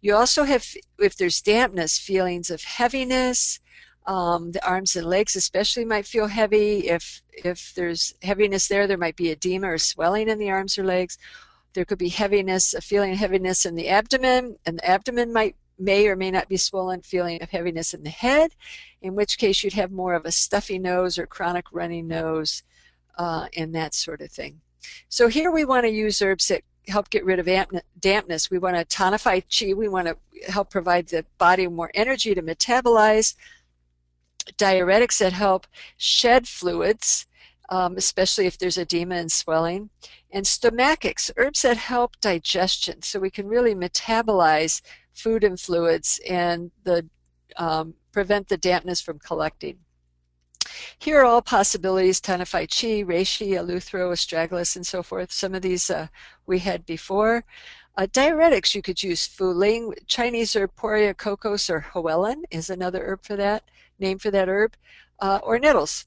you also have, if there's dampness, feelings of heaviness. Um, the arms and legs especially might feel heavy. If, if there's heaviness there, there might be edema or swelling in the arms or legs. There could be heaviness, a feeling of heaviness in the abdomen, and the abdomen might may or may not be swollen, feeling of heaviness in the head, in which case you'd have more of a stuffy nose or chronic running nose uh, and that sort of thing. So here we want to use herbs that help get rid of dampness. We want to tonify qi. We want to help provide the body more energy to metabolize. Diuretics that help shed fluids, um, especially if there's edema and swelling. And stomachics, herbs that help digestion, so we can really metabolize food and fluids and the um, prevent the dampness from collecting. Here are all possibilities, Tonify Chi, Reishi, Eleuthero, Astragalus, and so forth. Some of these uh, we had before. Uh, diuretics, you could use Fu Ling, Chinese herb Poria cocos or Hoelen is another herb for that, name for that herb, uh, or nettles.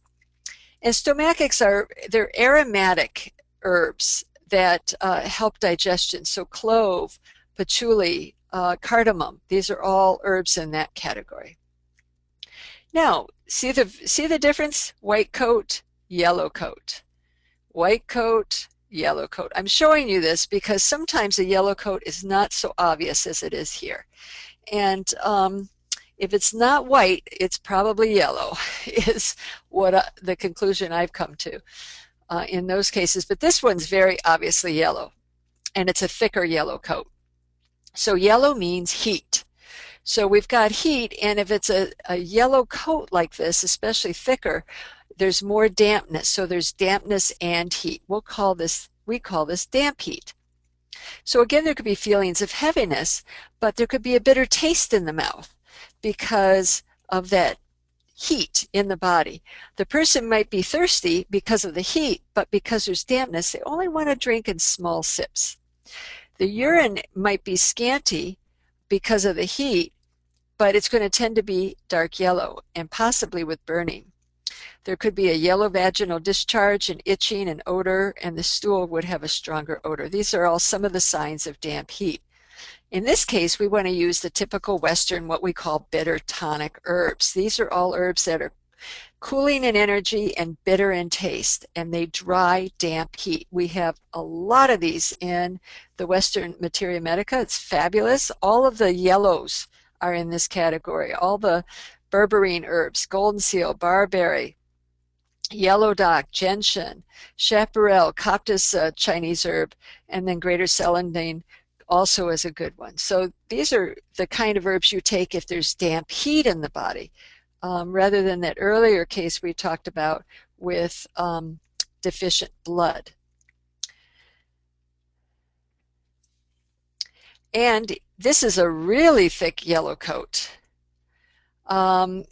And stomachics are, they're aromatic herbs that uh, help digestion. So clove, patchouli, uh, cardamom, these are all herbs in that category. Now, see the, see the difference? White coat, yellow coat. White coat, yellow coat. I'm showing you this because sometimes a yellow coat is not so obvious as it is here. And um, if it's not white, it's probably yellow, is what uh, the conclusion I've come to uh, in those cases. But this one's very obviously yellow, and it's a thicker yellow coat. So yellow means heat. So we've got heat, and if it's a, a yellow coat like this, especially thicker, there's more dampness. So there's dampness and heat. We'll call this, we call this damp heat. So again, there could be feelings of heaviness, but there could be a bitter taste in the mouth because of that heat in the body. The person might be thirsty because of the heat, but because there's dampness, they only want to drink in small sips. The urine might be scanty because of the heat, but it's going to tend to be dark yellow and possibly with burning. There could be a yellow vaginal discharge and itching and odor, and the stool would have a stronger odor. These are all some of the signs of damp heat. In this case, we want to use the typical Western, what we call bitter tonic herbs. These are all herbs that are cooling in energy and bitter in taste, and they dry, damp heat. We have a lot of these in the Western Materia Medica. It's fabulous. All of the yellows are in this category. All the berberine herbs, golden seal, barberry, yellow dock, gentian, chaparral, coptis uh, Chinese herb, and then greater celandine also is a good one. So these are the kind of herbs you take if there's damp heat in the body um, rather than that earlier case we talked about with um, deficient blood. And this is a really thick yellow coat. Um,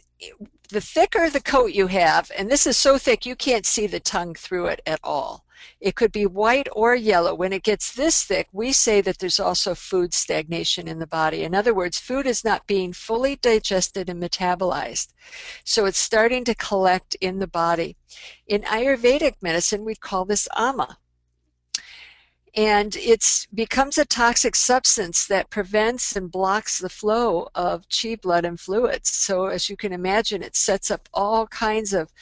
the thicker the coat you have, and this is so thick you can't see the tongue through it at all. It could be white or yellow. When it gets this thick, we say that there's also food stagnation in the body. In other words, food is not being fully digested and metabolized. So it's starting to collect in the body. In Ayurvedic medicine, we call this ama. And it becomes a toxic substance that prevents and blocks the flow of chi blood and fluids. So as you can imagine, it sets up all kinds of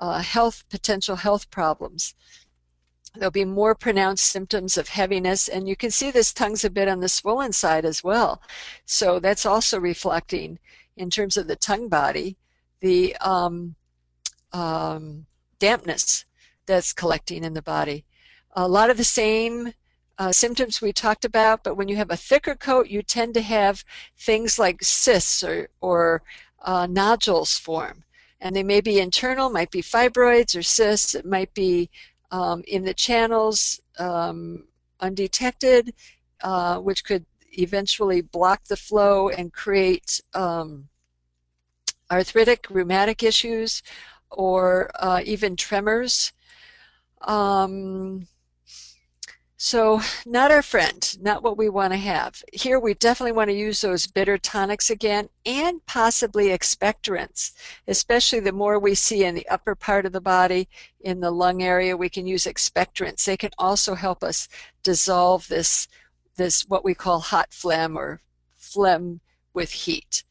uh, health, potential health problems. There'll be more pronounced symptoms of heaviness, and you can see this tongue's a bit on the swollen side as well. So that's also reflecting, in terms of the tongue body, the um, um, dampness that's collecting in the body. A lot of the same uh, symptoms we talked about, but when you have a thicker coat, you tend to have things like cysts or, or uh, nodules form. And they may be internal, might be fibroids or cysts, it might be um, in the channels um, undetected, uh, which could eventually block the flow and create um, arthritic, rheumatic issues, or uh, even tremors. Um, so not our friend, not what we want to have. Here we definitely want to use those bitter tonics again and possibly expectorants, especially the more we see in the upper part of the body, in the lung area, we can use expectorants. They can also help us dissolve this, this what we call hot phlegm or phlegm with heat.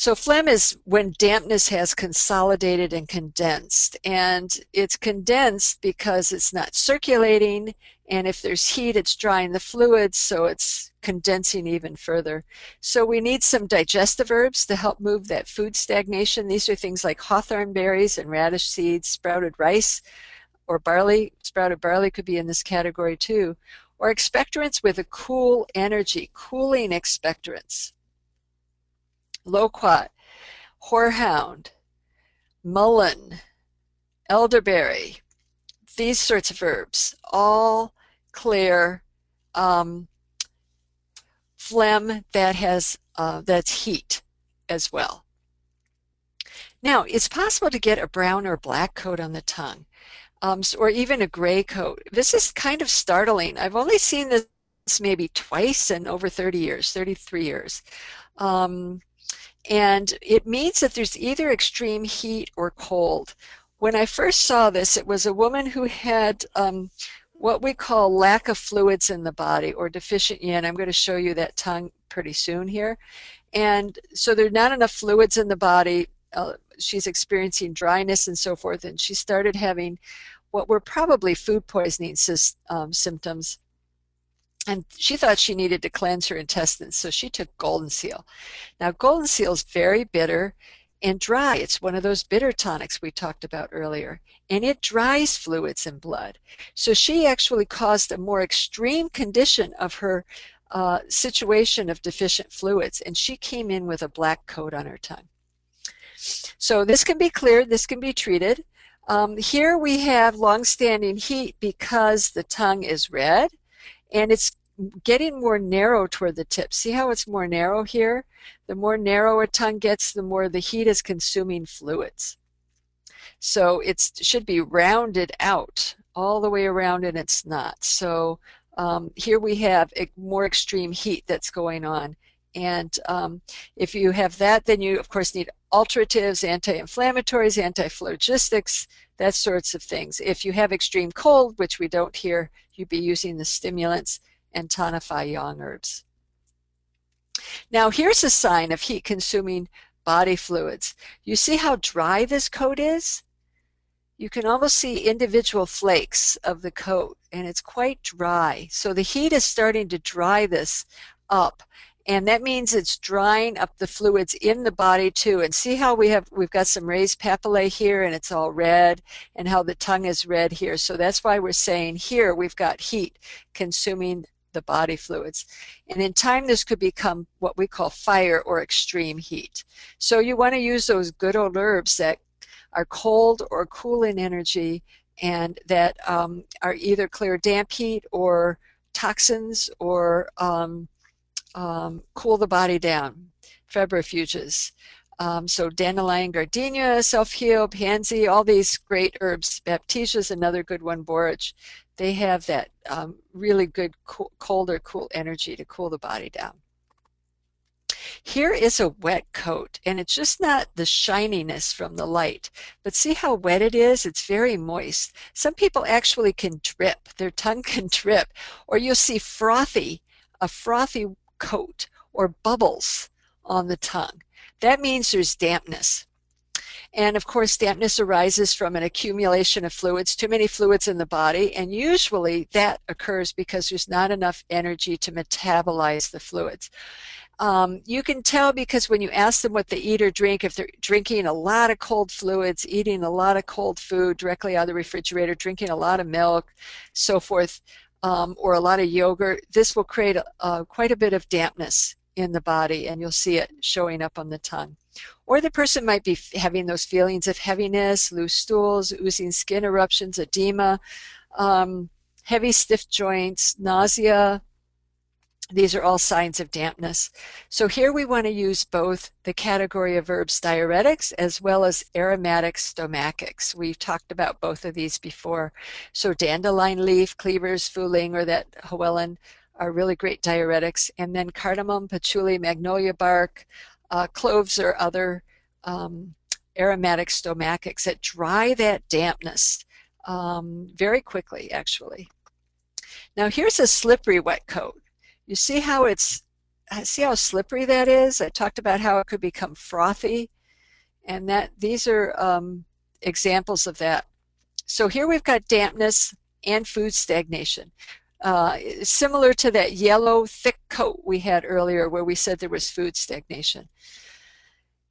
So phlegm is when dampness has consolidated and condensed. And it's condensed because it's not circulating, and if there's heat, it's drying the fluids, so it's condensing even further. So we need some digestive herbs to help move that food stagnation. These are things like hawthorn berries and radish seeds, sprouted rice, or barley. Sprouted barley could be in this category too. Or expectorants with a cool energy, cooling expectorants loquat, horehound, mullein, elderberry, these sorts of herbs, all clear um, phlegm that has uh, that's heat as well. Now, it's possible to get a brown or black coat on the tongue, um, or even a gray coat. This is kind of startling. I've only seen this maybe twice in over 30 years, 33 years. Um, and it means that there's either extreme heat or cold. When I first saw this, it was a woman who had um, what we call lack of fluids in the body or deficient yin. I'm going to show you that tongue pretty soon here. And so there's not enough fluids in the body. Uh, she's experiencing dryness and so forth, and she started having what were probably food poisoning um, symptoms and she thought she needed to cleanse her intestines, so she took golden seal. Now, golden seal is very bitter and dry. It's one of those bitter tonics we talked about earlier, and it dries fluids and blood. So she actually caused a more extreme condition of her uh, situation of deficient fluids, and she came in with a black coat on her tongue. So this can be cleared, this can be treated. Um, here we have long-standing heat because the tongue is red and it's getting more narrow toward the tip. See how it's more narrow here? The more narrow a tongue gets, the more the heat is consuming fluids. So it should be rounded out all the way around and it's not. So um, here we have more extreme heat that's going on. And um, if you have that, then you, of course, need alteratives, anti-inflammatories, anti-phlogistics, that sorts of things. If you have extreme cold, which we don't here, you'd be using the stimulants and tonify yang herbs. Now here's a sign of heat consuming body fluids. You see how dry this coat is? You can almost see individual flakes of the coat and it's quite dry. So the heat is starting to dry this up and that means it's drying up the fluids in the body too and see how we have we've got some raised papillae here and it's all red and how the tongue is red here so that's why we're saying here we've got heat consuming the body fluids. And in time, this could become what we call fire or extreme heat. So you want to use those good old herbs that are cold or cool in energy and that um, are either clear damp heat or toxins or um, um, cool the body down, febrifuges. Um, so dandelion, gardenia, self-heal, pansy, all these great herbs. Baptisia is another good one, borage they have that um, really good cool, cold or cool energy to cool the body down. Here is a wet coat, and it's just not the shininess from the light, but see how wet it is? It's very moist. Some people actually can drip, their tongue can drip, or you'll see frothy, a frothy coat, or bubbles on the tongue. That means there's dampness. And of course, dampness arises from an accumulation of fluids, too many fluids in the body, and usually that occurs because there's not enough energy to metabolize the fluids. Um, you can tell because when you ask them what they eat or drink, if they're drinking a lot of cold fluids, eating a lot of cold food directly out of the refrigerator, drinking a lot of milk, so forth, um, or a lot of yogurt, this will create a, quite a bit of dampness in the body and you'll see it showing up on the tongue. Or the person might be having those feelings of heaviness, loose stools, oozing skin eruptions, edema, um, heavy stiff joints, nausea, these are all signs of dampness. So here we want to use both the category of herbs diuretics as well as aromatic stomachics. We've talked about both of these before. So dandelion leaf, cleavers, Fu Ling, or that hoelen are really great diuretics. And then cardamom, patchouli, magnolia bark, uh, cloves or other um, aromatic stomachics that dry that dampness um, very quickly, actually. Now here's a slippery wet coat. You see how it's, see how slippery that is? I talked about how it could become frothy. And that these are um, examples of that. So here we've got dampness and food stagnation. Uh, similar to that yellow thick coat we had earlier where we said there was food stagnation.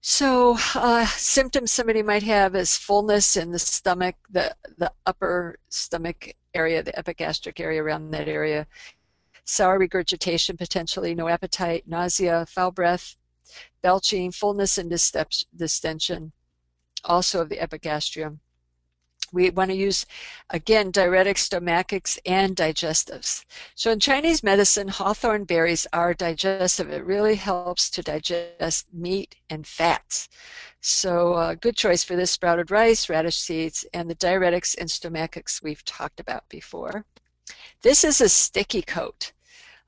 So uh, symptoms somebody might have is fullness in the stomach, the, the upper stomach area, the epigastric area around that area, sour regurgitation, potentially no appetite, nausea, foul breath, belching, fullness and distension, also of the epigastrium. We want to use, again, diuretics, stomachics, and digestives. So in Chinese medicine, hawthorn berries are digestive. It really helps to digest meat and fats. So uh, good choice for this sprouted rice, radish seeds, and the diuretics and stomachics we've talked about before. This is a sticky coat.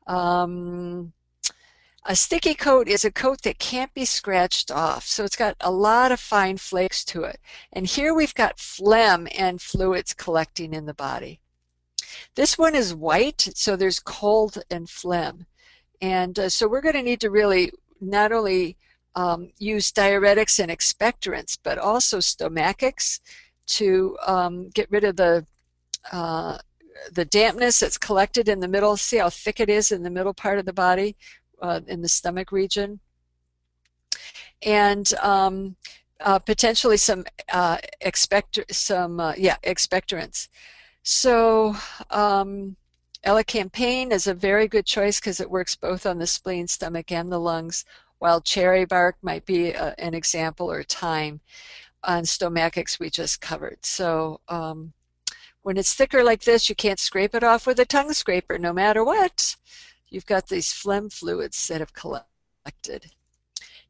Um, a sticky coat is a coat that can't be scratched off, so it's got a lot of fine flakes to it. And here we've got phlegm and fluids collecting in the body. This one is white, so there's cold and phlegm. And uh, so we're going to need to really not only um, use diuretics and expectorants, but also stomachics to um, get rid of the uh, the dampness that's collected in the middle. See how thick it is in the middle part of the body, uh, in the stomach region. And um, uh, potentially some uh, some uh, yeah expectorants. So um, elecampane is a very good choice because it works both on the spleen, stomach, and the lungs. Wild cherry bark might be uh, an example, or thyme. On stomachics we just covered. So um, when it's thicker like this, you can't scrape it off with a tongue scraper no matter what. You've got these phlegm fluids that have collected.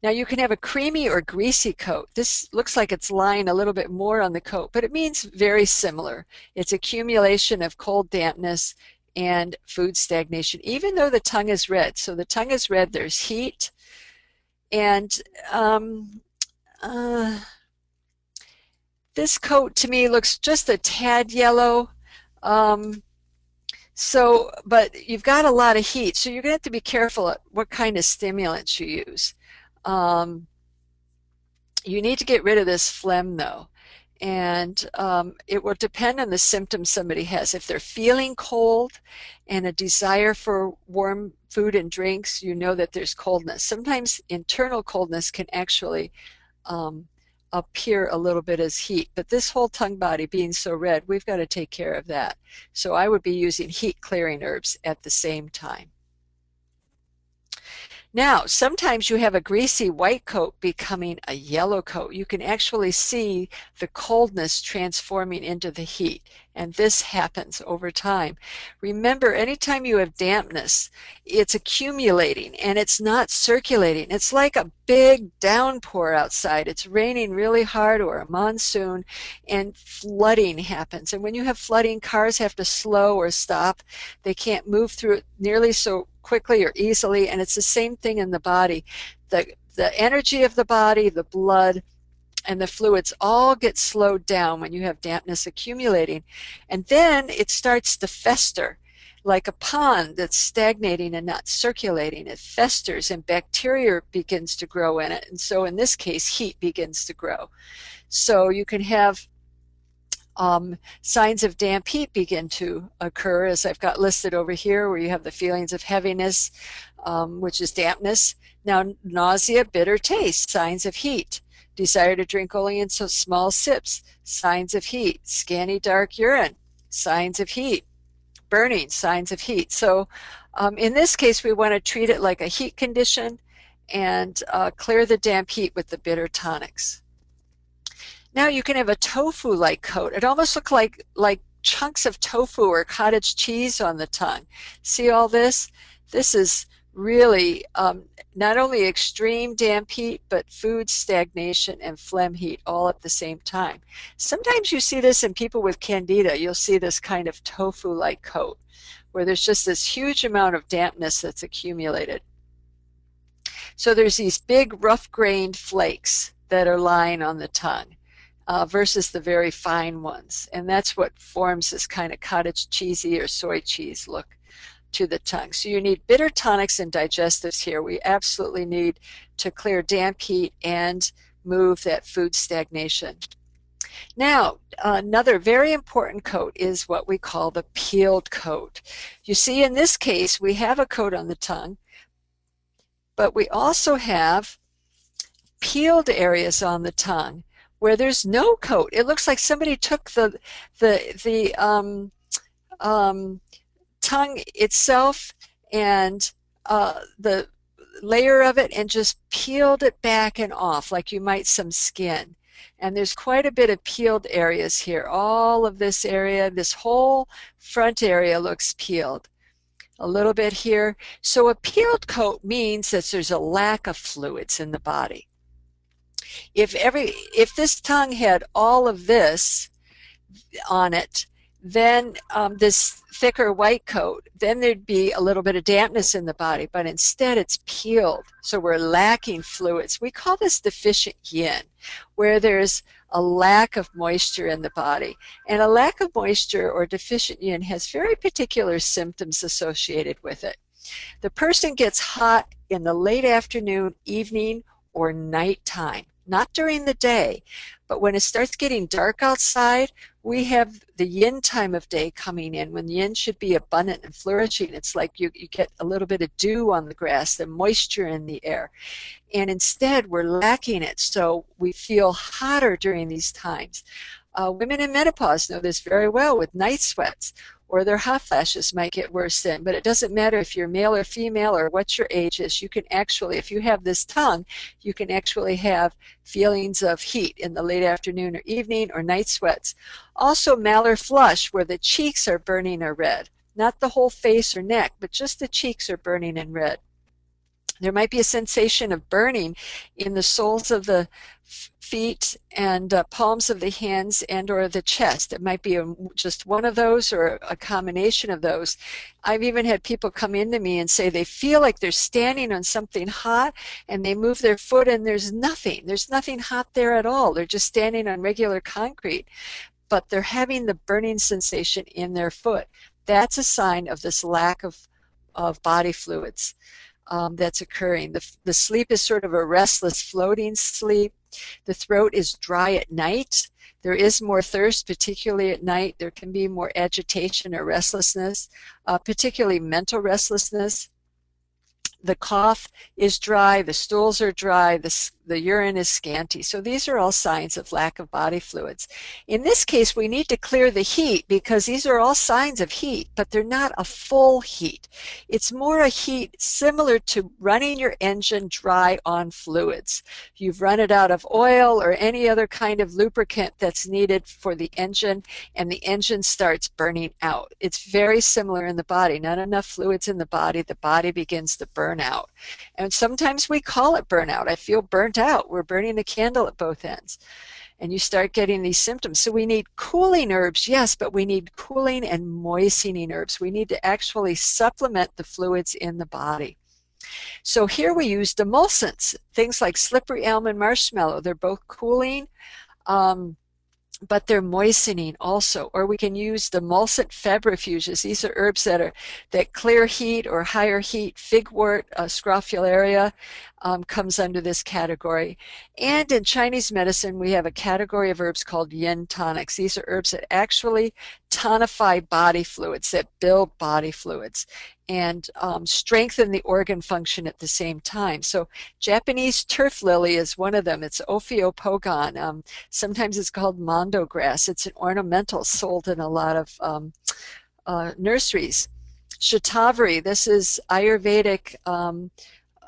Now you can have a creamy or greasy coat. This looks like it's lying a little bit more on the coat, but it means very similar. It's accumulation of cold dampness and food stagnation, even though the tongue is red. So the tongue is red, there's heat, and um, uh, this coat to me looks just a tad yellow. Um, so, but you've got a lot of heat, so you're going to have to be careful what kind of stimulants you use. Um, you need to get rid of this phlegm though. And um, it will depend on the symptoms somebody has. If they're feeling cold and a desire for warm food and drinks, you know that there's coldness. Sometimes internal coldness can actually um, appear a little bit as heat. But this whole tongue body being so red, we've got to take care of that. So I would be using heat clearing herbs at the same time. Now, sometimes you have a greasy white coat becoming a yellow coat. You can actually see the coldness transforming into the heat, and this happens over time. Remember, anytime you have dampness, it's accumulating and it's not circulating. It's like a big downpour outside. It's raining really hard or a monsoon, and flooding happens. And when you have flooding, cars have to slow or stop. They can't move through it nearly so quickly or easily, and it's the same thing in the body. The, the energy of the body, the blood, and the fluids all get slowed down when you have dampness accumulating. And then it starts to fester like a pond that's stagnating and not circulating. It festers and bacteria begins to grow in it. And so in this case, heat begins to grow. So you can have um, signs of damp heat begin to occur, as I've got listed over here, where you have the feelings of heaviness, um, which is dampness. Now, nausea, bitter taste, signs of heat. Desire to drink only in so small sips, signs of heat. scanty dark urine, signs of heat. burning, signs of heat. So um, in this case, we want to treat it like a heat condition and uh, clear the damp heat with the bitter tonics. Now you can have a tofu-like coat. It almost looks like, like chunks of tofu or cottage cheese on the tongue. See all this? This is really um, not only extreme damp heat, but food stagnation and phlegm heat all at the same time. Sometimes you see this in people with candida. You'll see this kind of tofu-like coat where there's just this huge amount of dampness that's accumulated. So there's these big rough-grained flakes that are lying on the tongue. Uh, versus the very fine ones. And that's what forms this kind of cottage cheesy or soy cheese look to the tongue. So you need bitter tonics and digestives here. We absolutely need to clear damp heat and move that food stagnation. Now, another very important coat is what we call the peeled coat. You see, in this case, we have a coat on the tongue, but we also have peeled areas on the tongue where there's no coat. It looks like somebody took the the the um, um, tongue itself and uh, the layer of it and just peeled it back and off like you might some skin. And there's quite a bit of peeled areas here. All of this area, this whole front area looks peeled. A little bit here. So a peeled coat means that there's a lack of fluids in the body. If every if this tongue had all of this on it, then um, this thicker white coat, then there'd be a little bit of dampness in the body, but instead it's peeled. So we're lacking fluids. We call this deficient yin, where there's a lack of moisture in the body. And a lack of moisture or deficient yin has very particular symptoms associated with it. The person gets hot in the late afternoon, evening, or nighttime not during the day, but when it starts getting dark outside, we have the yin time of day coming in when the yin should be abundant and flourishing. It's like you, you get a little bit of dew on the grass, the moisture in the air. And instead, we're lacking it, so we feel hotter during these times. Uh, women in menopause know this very well with night sweats or their hot flashes might get worse then. But it doesn't matter if you're male or female or what your age is. You can actually, if you have this tongue, you can actually have feelings of heat in the late afternoon or evening or night sweats. Also, malar flush, where the cheeks are burning or red. Not the whole face or neck, but just the cheeks are burning and red. There might be a sensation of burning in the soles of the feet and uh, palms of the hands and or the chest. It might be a, just one of those or a combination of those. I've even had people come into me and say they feel like they're standing on something hot and they move their foot and there's nothing. There's nothing hot there at all. They're just standing on regular concrete, but they're having the burning sensation in their foot. That's a sign of this lack of, of body fluids. Um, that's occurring. The, the sleep is sort of a restless floating sleep. The throat is dry at night. There is more thirst, particularly at night. There can be more agitation or restlessness, uh, particularly mental restlessness the cough is dry, the stools are dry, the, the urine is scanty. So these are all signs of lack of body fluids. In this case, we need to clear the heat because these are all signs of heat, but they're not a full heat. It's more a heat similar to running your engine dry on fluids. You've run it out of oil or any other kind of lubricant that's needed for the engine, and the engine starts burning out. It's very similar in the body. Not enough fluids in the body, the body begins to burn burnout. And sometimes we call it burnout. I feel burnt out. We're burning the candle at both ends. And you start getting these symptoms. So we need cooling herbs, yes, but we need cooling and moistening herbs. We need to actually supplement the fluids in the body. So here we use demulcents, things like slippery elm and marshmallow. They're both cooling. Um, but they're moistening also. Or we can use the demulcent febrifuges. These are herbs that are that clear heat or higher heat. Figwort, uh, scrophularia um, comes under this category. And in Chinese medicine, we have a category of herbs called yin tonics. These are herbs that actually tonify body fluids, that build body fluids and um, strengthen the organ function at the same time. So Japanese turf lily is one of them. It's Ophiopogon. Um, sometimes it's called mondo grass. It's an ornamental sold in a lot of um, uh, nurseries. Shatavari, this is Ayurvedic um,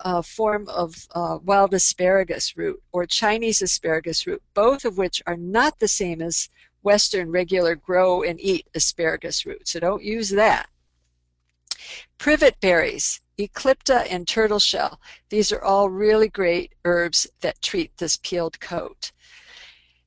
uh, form of uh, wild asparagus root or Chinese asparagus root, both of which are not the same as Western regular grow and eat asparagus root, so don't use that. Privet berries, Eclipta and turtle shell. These are all really great herbs that treat this peeled coat.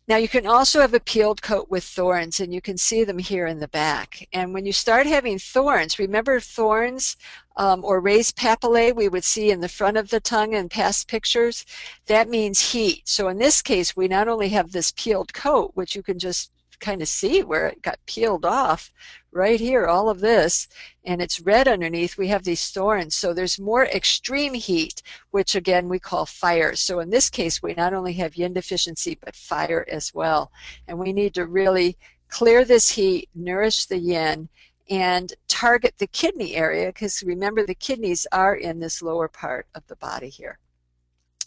Now you can also have a peeled coat with thorns and you can see them here in the back. And when you start having thorns, remember thorns um, or raised papillae we would see in the front of the tongue in past pictures? That means heat. So in this case, we not only have this peeled coat, which you can just kind of see where it got peeled off right here, all of this, and it's red underneath, we have these thorns. So there's more extreme heat, which again we call fire. So in this case, we not only have yin deficiency, but fire as well. And we need to really clear this heat, nourish the yin, and target the kidney area, because remember the kidneys are in this lower part of the body here.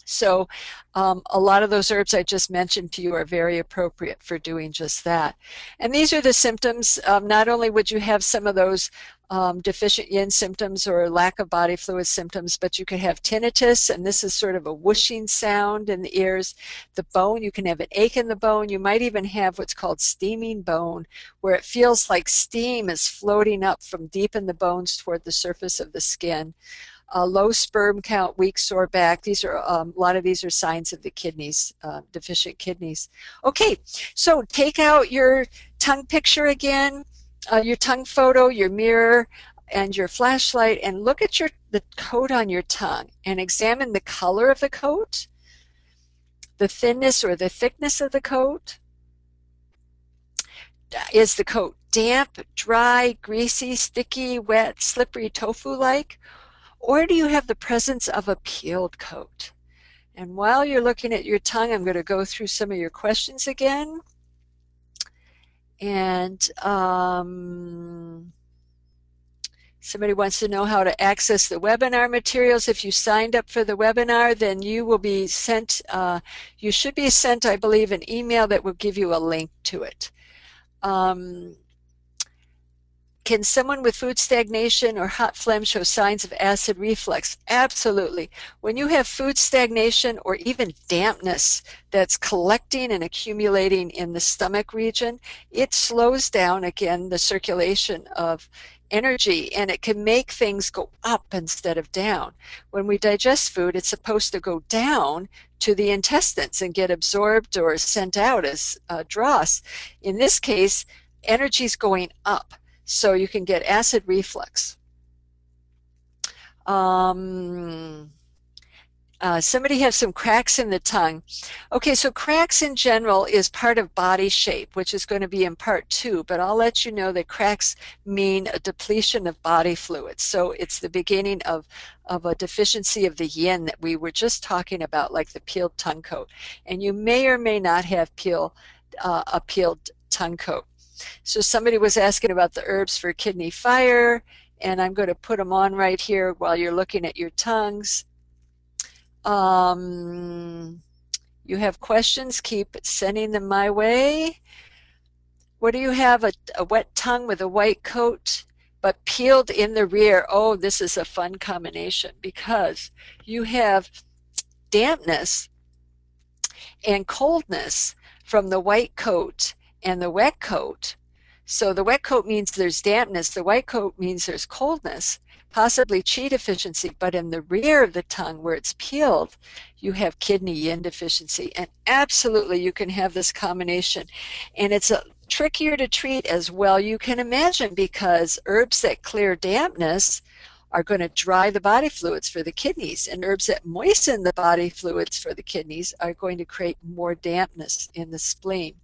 So um, a lot of those herbs I just mentioned to you are very appropriate for doing just that. And these are the symptoms. Um, not only would you have some of those um, deficient yin symptoms or lack of body fluid symptoms, but you could have tinnitus, and this is sort of a whooshing sound in the ears. The bone, you can have an ache in the bone. You might even have what's called steaming bone, where it feels like steam is floating up from deep in the bones toward the surface of the skin uh, low sperm count, weak sore back. These are um, a lot of these are signs of the kidneys, uh, deficient kidneys. Okay, so take out your tongue picture again, uh, your tongue photo, your mirror, and your flashlight, and look at your the coat on your tongue and examine the color of the coat, the thinness or the thickness of the coat. Is the coat damp, dry, greasy, sticky, wet, slippery, tofu-like? Or do you have the presence of a peeled coat? And while you're looking at your tongue, I'm going to go through some of your questions again. And um, somebody wants to know how to access the webinar materials. If you signed up for the webinar, then you will be sent, uh, you should be sent, I believe, an email that will give you a link to it. Um, can someone with food stagnation or hot phlegm show signs of acid reflux? Absolutely. When you have food stagnation or even dampness that's collecting and accumulating in the stomach region, it slows down again the circulation of energy and it can make things go up instead of down. When we digest food, it's supposed to go down to the intestines and get absorbed or sent out as uh, dross. In this case, energy is going up so you can get acid reflux. Um, uh, somebody has some cracks in the tongue. Okay, so cracks in general is part of body shape, which is going to be in part two, but I'll let you know that cracks mean a depletion of body fluids. So it's the beginning of, of a deficiency of the yin that we were just talking about, like the peeled tongue coat. And you may or may not have peel, uh, a peeled tongue coat. So somebody was asking about the herbs for kidney fire, and I'm going to put them on right here while you're looking at your tongues. Um, you have questions, keep sending them my way. What do you have? A, a wet tongue with a white coat, but peeled in the rear. Oh, this is a fun combination because you have dampness and coldness from the white coat and the wet coat. So the wet coat means there's dampness, the white coat means there's coldness, possibly qi deficiency, but in the rear of the tongue where it's peeled, you have kidney yin deficiency. And absolutely you can have this combination. And it's a, trickier to treat as well you can imagine because herbs that clear dampness are going to dry the body fluids for the kidneys and herbs that moisten the body fluids for the kidneys are going to create more dampness in the spleen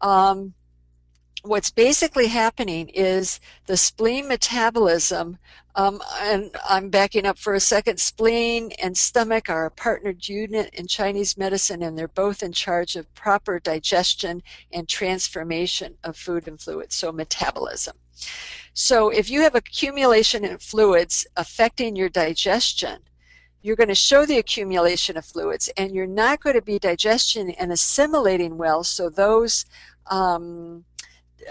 um, what's basically happening is the spleen metabolism, um, and I'm backing up for a second, spleen and stomach are a partnered unit in Chinese medicine, and they're both in charge of proper digestion and transformation of food and fluids, so metabolism. So if you have accumulation in fluids affecting your digestion, you're going to show the accumulation of fluids and you're not going to be digesting and assimilating well so those um,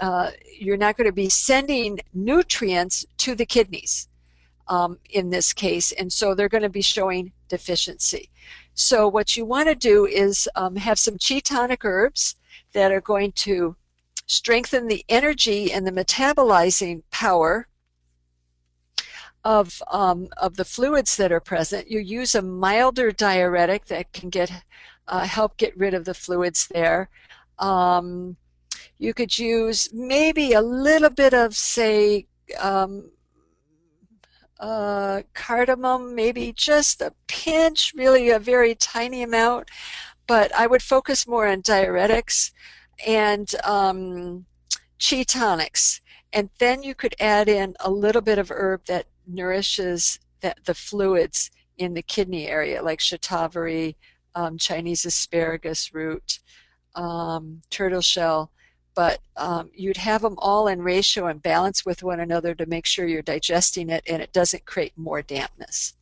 uh, you're not going to be sending nutrients to the kidneys um, in this case, and so they're going to be showing deficiency. So what you want to do is um, have some chi tonic herbs that are going to strengthen the energy and the metabolizing power of um, of the fluids that are present. You use a milder diuretic that can get uh, help get rid of the fluids there. Um, you could use maybe a little bit of say um, uh, cardamom, maybe just a pinch, really a very tiny amount. But I would focus more on diuretics and um, chi tonics. And then you could add in a little bit of herb that nourishes the, the fluids in the kidney area, like shatavari, um, Chinese asparagus root, um, turtle shell. But um, you'd have them all in ratio and balance with one another to make sure you're digesting it and it doesn't create more dampness.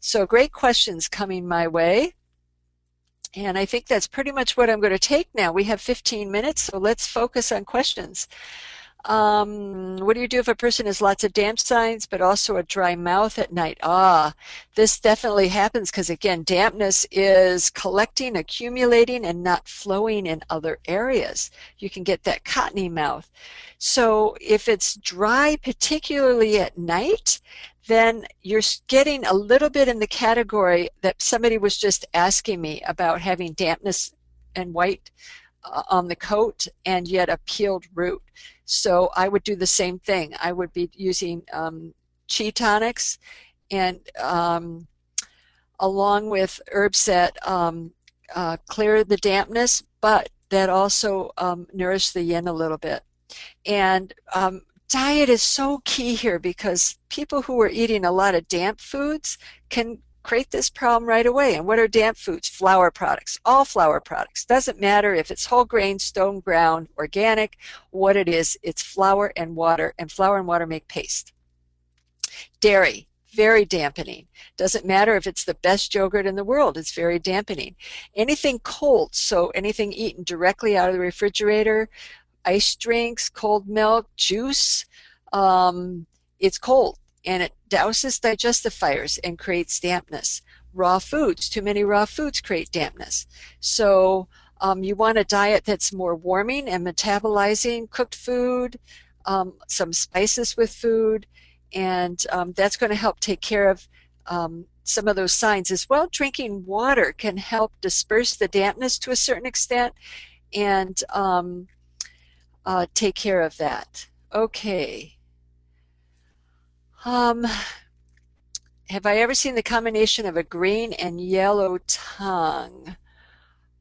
So great questions coming my way. And I think that's pretty much what I'm going to take now. We have 15 minutes, so let's focus on questions. Um, what do you do if a person has lots of damp signs but also a dry mouth at night? Ah, this definitely happens because, again, dampness is collecting, accumulating, and not flowing in other areas. You can get that cottony mouth. So if it's dry, particularly at night, then you're getting a little bit in the category that somebody was just asking me about having dampness and white on the coat and yet a peeled root. So I would do the same thing. I would be using um, chi tonics and um, along with herbs that um, uh, clear the dampness, but that also um, nourish the yin a little bit. And um, diet is so key here because people who are eating a lot of damp foods can create this problem right away. And what are damp foods? Flour products, all flour products. Doesn't matter if it's whole grain, stone ground, organic, what it is, it's flour and water, and flour and water make paste. Dairy, very dampening. Doesn't matter if it's the best yogurt in the world, it's very dampening. Anything cold, so anything eaten directly out of the refrigerator, ice drinks, cold milk, juice, um, it's cold and it douses digestive fires and creates dampness. Raw foods, too many raw foods create dampness. So um, you want a diet that's more warming and metabolizing cooked food, um, some spices with food, and um, that's going to help take care of um, some of those signs as well. Drinking water can help disperse the dampness to a certain extent and um, uh, take care of that. Okay. Um, have I ever seen the combination of a green and yellow tongue?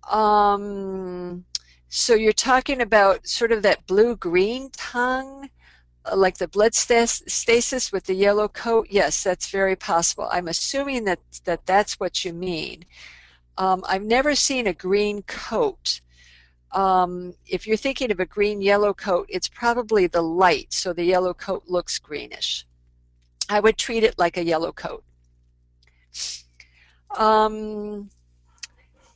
Um, so you're talking about sort of that blue-green tongue, uh, like the blood stasis with the yellow coat? Yes, that's very possible. I'm assuming that, that that's what you mean. Um, I've never seen a green coat. Um, if you're thinking of a green-yellow coat, it's probably the light, so the yellow coat looks greenish. I would treat it like a yellow coat. Um,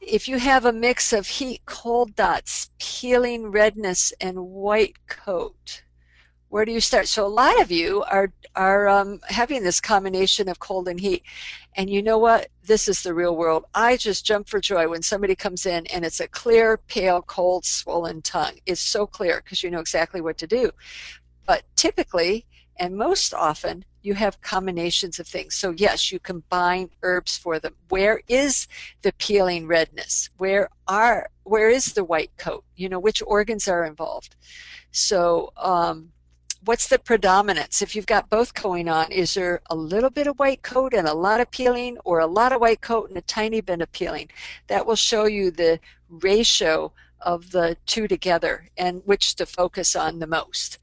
if you have a mix of heat, cold dots, peeling redness, and white coat, where do you start? So a lot of you are are um, having this combination of cold and heat, and you know what? This is the real world. I just jump for joy when somebody comes in and it's a clear, pale, cold, swollen tongue. It's so clear because you know exactly what to do. But typically, and most often, you have combinations of things. So yes, you combine herbs for them. Where is the peeling redness? Where are where is the white coat? You know, which organs are involved? So um, what's the predominance? If you've got both going on, is there a little bit of white coat and a lot of peeling or a lot of white coat and a tiny bit of peeling? That will show you the ratio of the two together and which to focus on the most.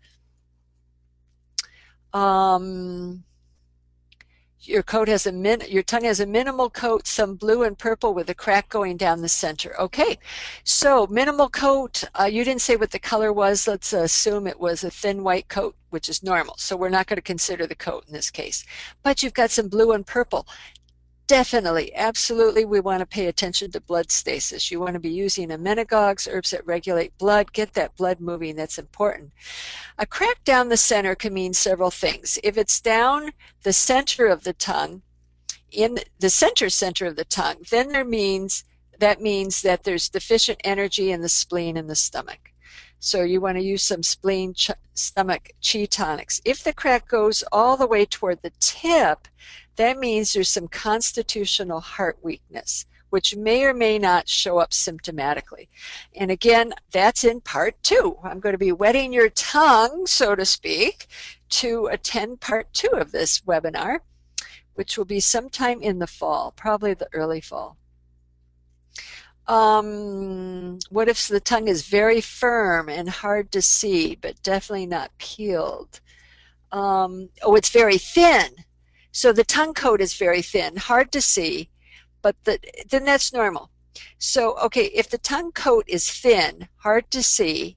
Um, your coat has a min your tongue has a minimal coat, some blue and purple with a crack going down the center. Okay, so minimal coat. Uh, you didn't say what the color was. Let's assume it was a thin white coat, which is normal. So we're not going to consider the coat in this case. But you've got some blue and purple. Definitely, absolutely, we want to pay attention to blood stasis. You want to be using emmenagogues, herbs that regulate blood, get that blood moving, that's important. A crack down the center can mean several things. If it's down the center of the tongue, in the center center of the tongue, then there means that means that there's deficient energy in the spleen and the stomach. So you want to use some spleen ch- stomach chi tonics. If the crack goes all the way toward the tip, that means there's some constitutional heart weakness, which may or may not show up symptomatically. And again, that's in part two. I'm going to be wetting your tongue, so to speak, to attend part two of this webinar, which will be sometime in the fall, probably the early fall. Um, what if the tongue is very firm and hard to see, but definitely not peeled? Um, oh, it's very thin. So the tongue coat is very thin, hard to see, but the, then that's normal. So, okay, if the tongue coat is thin, hard to see,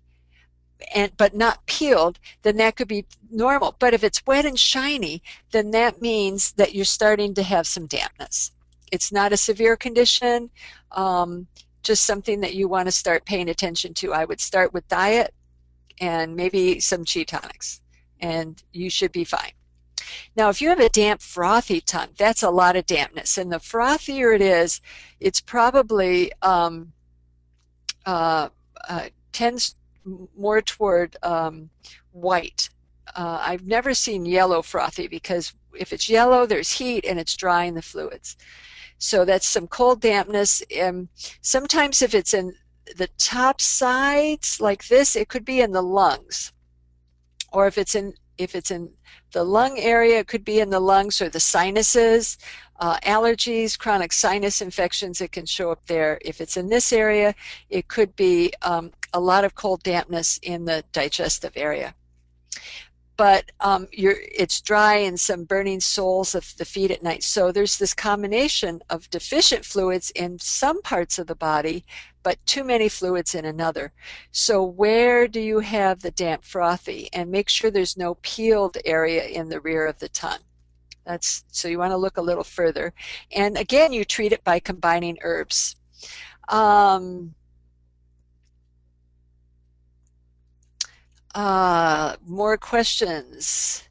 and but not peeled, then that could be normal. But if it's wet and shiny, then that means that you're starting to have some dampness. It's not a severe condition, um, just something that you want to start paying attention to. I would start with diet and maybe some chi tonics, and you should be fine. Now, if you have a damp, frothy tongue, that's a lot of dampness. And the frothier it is, it's probably um, uh, uh, tends more toward um, white. Uh, I've never seen yellow frothy because if it's yellow, there's heat and it's drying the fluids. So that's some cold dampness. Um, sometimes if it's in the top sides like this, it could be in the lungs. Or if it's in if it's in the lung area, it could be in the lungs or the sinuses. Uh, allergies, chronic sinus infections, it can show up there. If it's in this area, it could be um, a lot of cold dampness in the digestive area but um, it's dry and some burning soles of the feet at night. So there's this combination of deficient fluids in some parts of the body, but too many fluids in another. So where do you have the damp frothy? And make sure there's no peeled area in the rear of the tongue. That's so you want to look a little further. And again, you treat it by combining herbs. Um, Uh, more questions.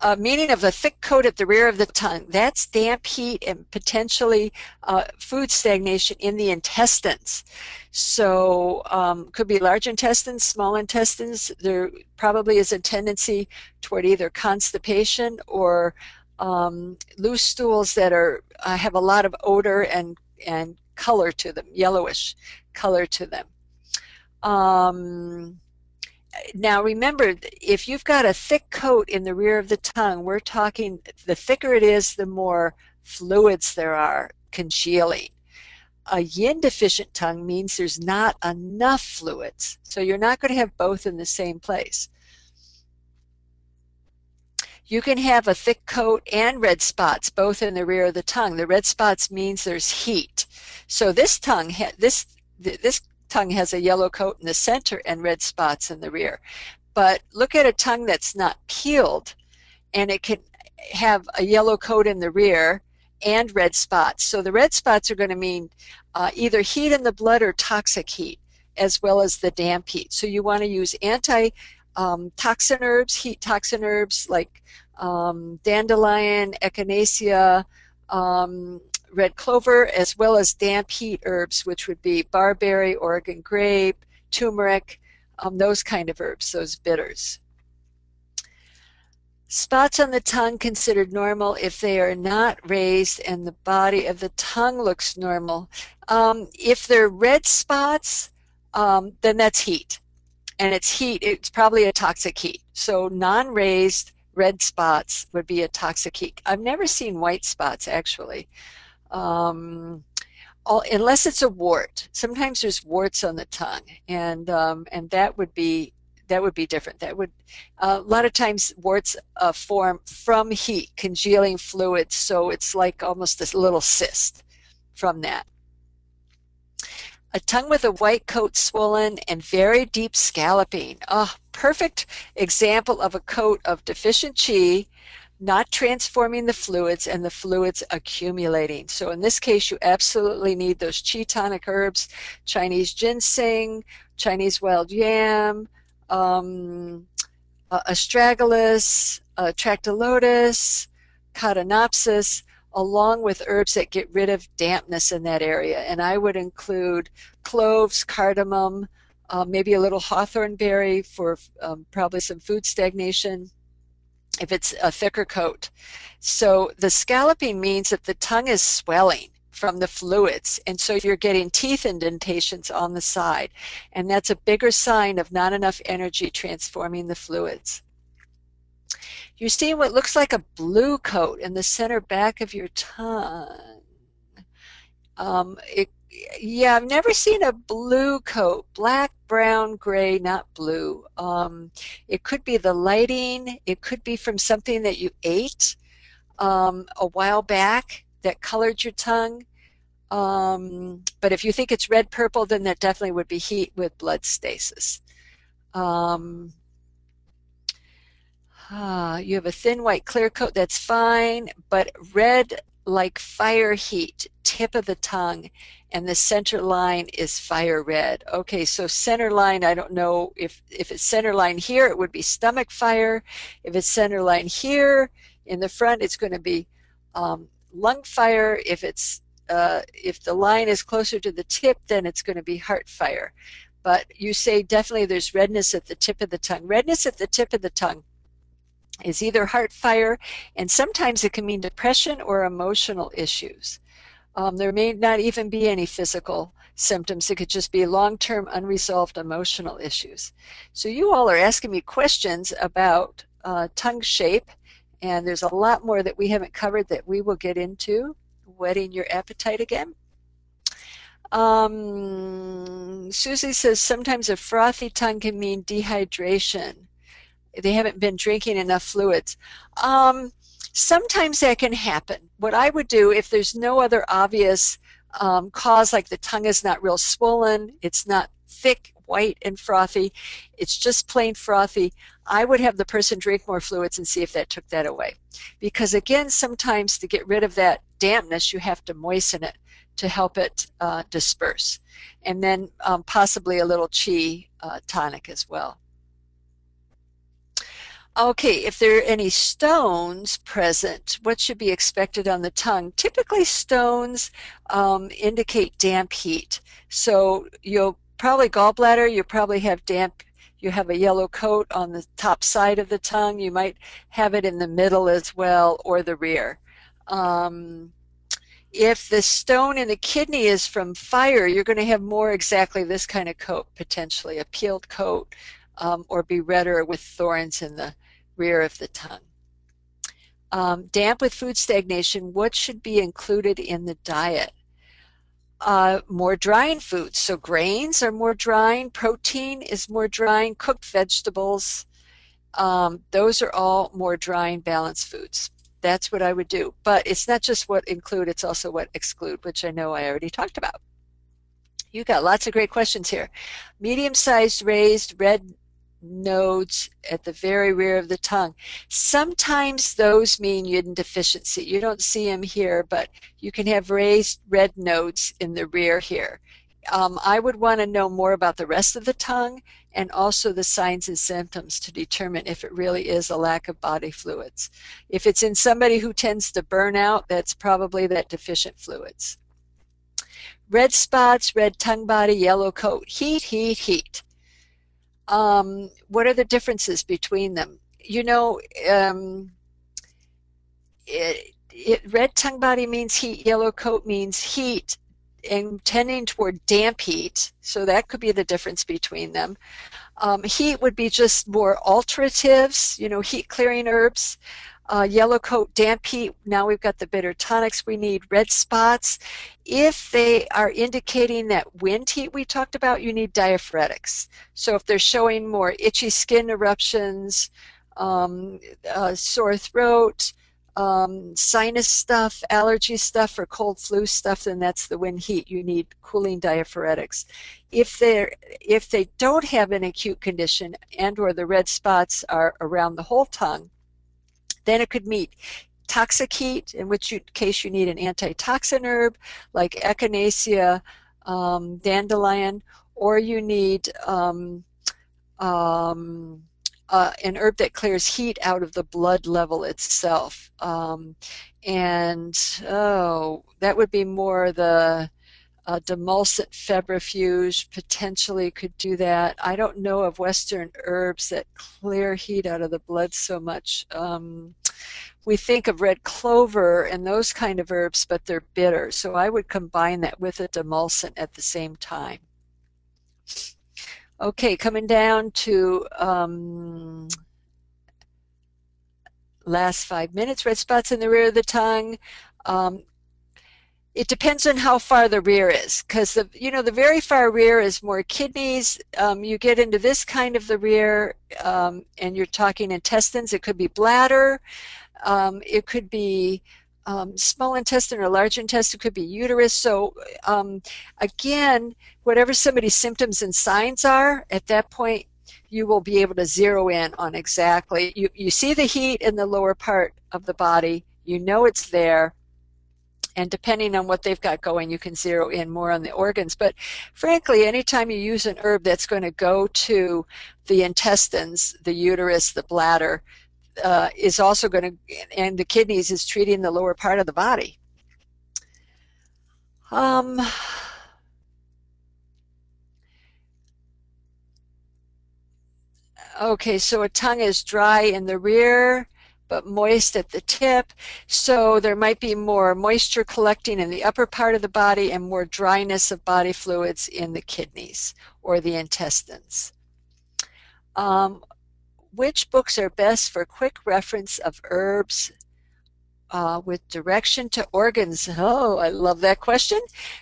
Uh, meaning of a thick coat at the rear of the tongue. That's damp heat and potentially uh, food stagnation in the intestines. So um, could be large intestines, small intestines. There probably is a tendency toward either constipation or um, loose stools that are uh, have a lot of odor and and color to them, yellowish color to them. Um, now remember, if you've got a thick coat in the rear of the tongue, we're talking the thicker it is, the more fluids there are congealing. A yin deficient tongue means there's not enough fluids, so you're not going to have both in the same place. You can have a thick coat and red spots both in the rear of the tongue. The red spots means there's heat. So this tongue, this this tongue has a yellow coat in the center and red spots in the rear. But look at a tongue that's not peeled, and it can have a yellow coat in the rear and red spots. So the red spots are going to mean uh, either heat in the blood or toxic heat, as well as the damp heat. So you want to use anti um, toxin herbs, heat toxin herbs like um, dandelion, echinacea, um, red clover, as well as damp heat herbs, which would be barberry, Oregon grape, turmeric, um, those kind of herbs, those bitters. Spots on the tongue considered normal if they are not raised and the body of the tongue looks normal. Um, if they're red spots, um, then that's heat. And it's heat, it's probably a toxic heat. So non raised red spots would be a toxic heat. I've never seen white spots actually um, all, unless it's a wart. Sometimes there's warts on the tongue, and um, and that would be that would be different. That would uh, a lot of times warts uh, form from heat, congealing fluids, so it's like almost a little cyst from that. A tongue with a white coat swollen and very deep scalloping. Oh, perfect example of a coat of deficient chi not transforming the fluids and the fluids accumulating. So in this case, you absolutely need those chi tonic herbs, Chinese ginseng, Chinese wild yam, um, uh, astragalus, uh, Codonopsis, along with herbs that get rid of dampness in that area. And I would include cloves, cardamom, uh, maybe a little hawthorn berry for um, probably some food stagnation if it's a thicker coat. So the scalloping means that the tongue is swelling from the fluids and so you're getting teeth indentations on the side and that's a bigger sign of not enough energy transforming the fluids. You're seeing what looks like a blue coat in the center back of your tongue. Um, it, yeah, I've never seen a blue coat, black, brown, gray, not blue. Um, it could be the lighting, it could be from something that you ate um, a while back that colored your tongue. Um, but if you think it's red purple, then that definitely would be heat with blood stasis. Ah, you have a thin white clear coat, that's fine, but red like fire heat, tip of the tongue, and the center line is fire red. Okay, so center line, I don't know if, if it's center line here, it would be stomach fire. If it's center line here in the front, it's going to be um, lung fire. If it's uh, if the line is closer to the tip, then it's going to be heart fire. But you say definitely there's redness at the tip of the tongue. Redness at the tip of the tongue is either heart fire, and sometimes it can mean depression or emotional issues. Um, there may not even be any physical symptoms. It could just be long-term unresolved emotional issues. So you all are asking me questions about uh, tongue shape, and there's a lot more that we haven't covered that we will get into. Whetting your appetite again. Um, Susie says sometimes a frothy tongue can mean dehydration they haven't been drinking enough fluids. Um, sometimes that can happen. What I would do if there's no other obvious um, cause, like the tongue is not real swollen, it's not thick, white, and frothy, it's just plain frothy, I would have the person drink more fluids and see if that took that away. Because again, sometimes to get rid of that dampness, you have to moisten it to help it uh, disperse. And then um, possibly a little chi uh, tonic as well. Okay, if there are any stones present, what should be expected on the tongue? Typically, stones um, indicate damp heat. So you'll probably gallbladder, you probably have damp, you have a yellow coat on the top side of the tongue. You might have it in the middle as well or the rear. Um, if the stone in the kidney is from fire, you're going to have more exactly this kind of coat, potentially a peeled coat, um, or be redder with thorns in the rear of the tongue. Um, damp with food stagnation, what should be included in the diet? Uh, more drying foods. So grains are more drying, protein is more drying, cooked vegetables. Um, those are all more drying balanced foods. That's what I would do. But it's not just what include, it's also what exclude, which I know I already talked about. You got lots of great questions here. Medium-sized raised red nodes at the very rear of the tongue. Sometimes those mean yin deficiency. You don't see them here, but you can have raised red nodes in the rear here. Um, I would want to know more about the rest of the tongue and also the signs and symptoms to determine if it really is a lack of body fluids. If it's in somebody who tends to burn out, that's probably that deficient fluids. Red spots, red tongue body, yellow coat, heat, heat, heat um, what are the differences between them? You know, um, it, it, red tongue body means heat, yellow coat means heat, and tending toward damp heat. So that could be the difference between them. Um, heat would be just more alteratives, you know, heat clearing herbs uh, yellow coat damp heat. Now we've got the bitter tonics we need, red spots. If they are indicating that wind heat we talked about, you need diaphoretics. So if they're showing more itchy skin eruptions, um, uh, sore throat, um, sinus stuff, allergy stuff, or cold flu stuff, then that's the wind heat. You need cooling diaphoretics. If they if they don't have an acute condition and or the red spots are around the whole tongue, then it could meet toxic heat, in which you, case you need an antitoxin herb like echinacea, um, dandelion, or you need um, um, uh, an herb that clears heat out of the blood level itself. Um, and oh, that would be more the uh, demulcent febrifuge potentially could do that. I don't know of Western herbs that clear heat out of the blood so much. Um, we think of red clover and those kind of herbs, but they're bitter. So I would combine that with a demulcent at the same time. Okay, coming down to um, last five minutes, red spots in the rear of the tongue. Um, it depends on how far the rear is because the you know the very far rear is more kidneys. Um, you get into this kind of the rear um, and you're talking intestines. It could be bladder. Um, it could be um, small intestine or large intestine, it could be uterus. So um, again, whatever somebody's symptoms and signs are, at that point, you will be able to zero in on exactly. You, you see the heat in the lower part of the body, you know it's there, and depending on what they've got going, you can zero in more on the organs. But frankly, anytime you use an herb that's going to go to the intestines, the uterus, the bladder, uh, is also going to, and the kidneys is treating the lower part of the body. Um, okay, so a tongue is dry in the rear but moist at the tip. So there might be more moisture collecting in the upper part of the body and more dryness of body fluids in the kidneys or the intestines. Um, which books are best for quick reference of herbs uh, with direction to organs? Oh, I love that question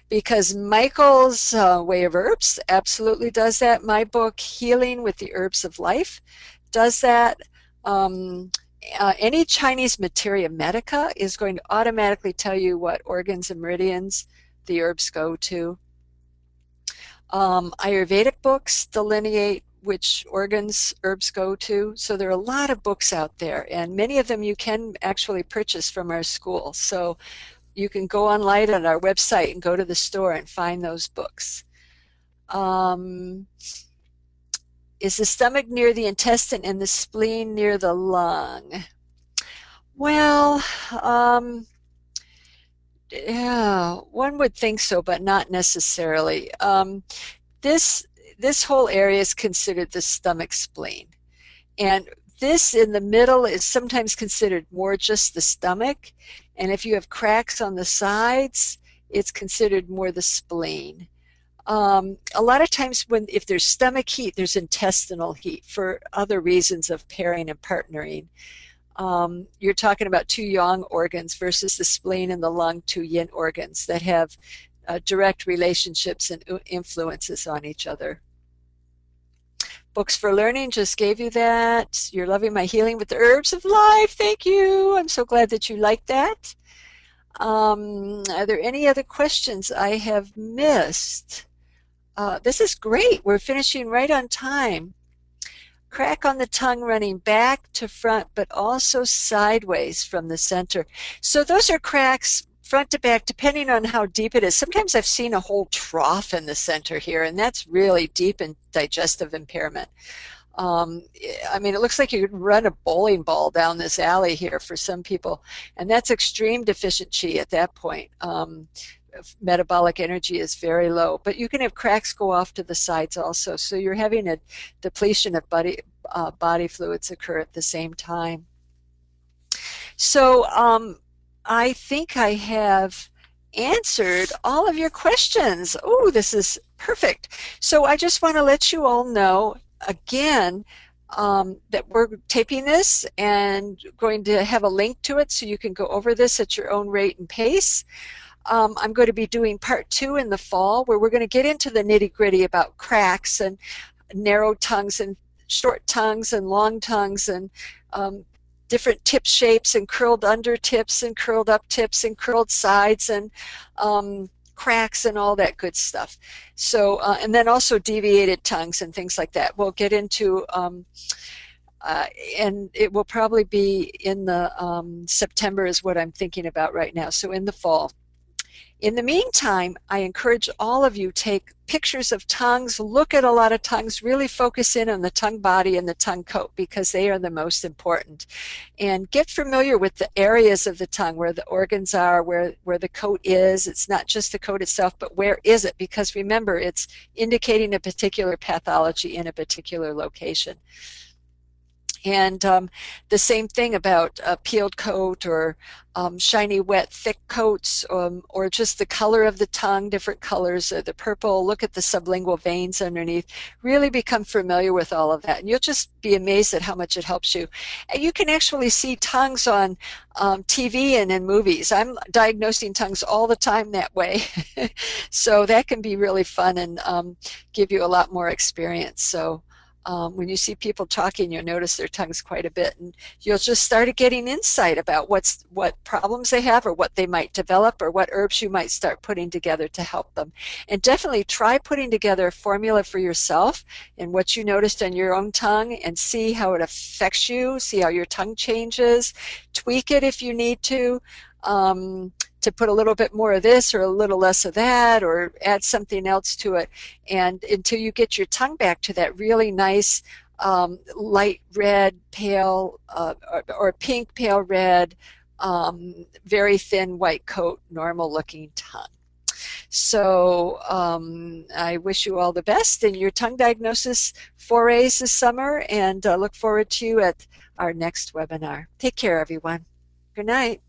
because Michael's uh, Way of Herbs absolutely does that. My book, Healing with the Herbs of Life, does that. Um, uh, any Chinese materia medica is going to automatically tell you what organs and meridians the herbs go to. Um, Ayurvedic books delineate which organs herbs go to. So there are a lot of books out there, and many of them you can actually purchase from our school. So you can go online on our website and go to the store and find those books. Um, is the stomach near the intestine and the spleen near the lung? Well, um, yeah, one would think so, but not necessarily. Um, this this whole area is considered the stomach spleen. And this in the middle is sometimes considered more just the stomach. And if you have cracks on the sides, it's considered more the spleen. Um, a lot of times when if there's stomach heat, there's intestinal heat for other reasons of pairing and partnering. Um, you're talking about two yang organs versus the spleen and the lung, two yin organs that have uh, direct relationships and influences on each other. Books for Learning just gave you that. You're loving my healing with the herbs of life. Thank you. I'm so glad that you like that. Um, are there any other questions I have missed? Uh, this is great. We're finishing right on time. Crack on the tongue running back to front, but also sideways from the center. So those are cracks front to back, depending on how deep it is. Sometimes I've seen a whole trough in the center here, and that's really deep in digestive impairment. Um, I mean, it looks like you could run a bowling ball down this alley here for some people, and that's extreme deficiency at that point. Um, metabolic energy is very low, but you can have cracks go off to the sides also. So you're having a depletion of body uh, body fluids occur at the same time. So um, I think I have answered all of your questions. Oh, this is perfect. So I just want to let you all know again um, that we're taping this and going to have a link to it so you can go over this at your own rate and pace. Um, I'm going to be doing part two in the fall where we're going to get into the nitty gritty about cracks and narrow tongues and short tongues and long tongues and um, different tip shapes and curled under tips and curled up tips and curled sides and um, cracks and all that good stuff. So, uh, and then also deviated tongues and things like that. We'll get into um, uh, and it will probably be in the um, September is what I'm thinking about right now, so in the fall. In the meantime, I encourage all of you take pictures of tongues, look at a lot of tongues, really focus in on the tongue body and the tongue coat because they are the most important. And get familiar with the areas of the tongue where the organs are, where, where the coat is. It's not just the coat itself, but where is it? Because remember, it's indicating a particular pathology in a particular location. And um, the same thing about a peeled coat or um, shiny, wet, thick coats, um, or just the color of the tongue, different colors, uh, the purple, look at the sublingual veins underneath. Really become familiar with all of that. And you'll just be amazed at how much it helps you. And you can actually see tongues on um, TV and in movies. I'm diagnosing tongues all the time that way. so that can be really fun and um, give you a lot more experience. So um, when you see people talking, you'll notice their tongues quite a bit, and you'll just start getting insight about what's what problems they have, or what they might develop, or what herbs you might start putting together to help them. And definitely try putting together a formula for yourself and what you noticed on your own tongue, and see how it affects you. See how your tongue changes. Tweak it if you need to. Um, to put a little bit more of this or a little less of that or add something else to it and until you get your tongue back to that really nice um, light red pale uh, or, or, pink pale red um, very thin white coat normal looking tongue so um, I wish you all the best in your tongue diagnosis forays this summer and uh, look forward to you at our next webinar. Take care, everyone. Good night.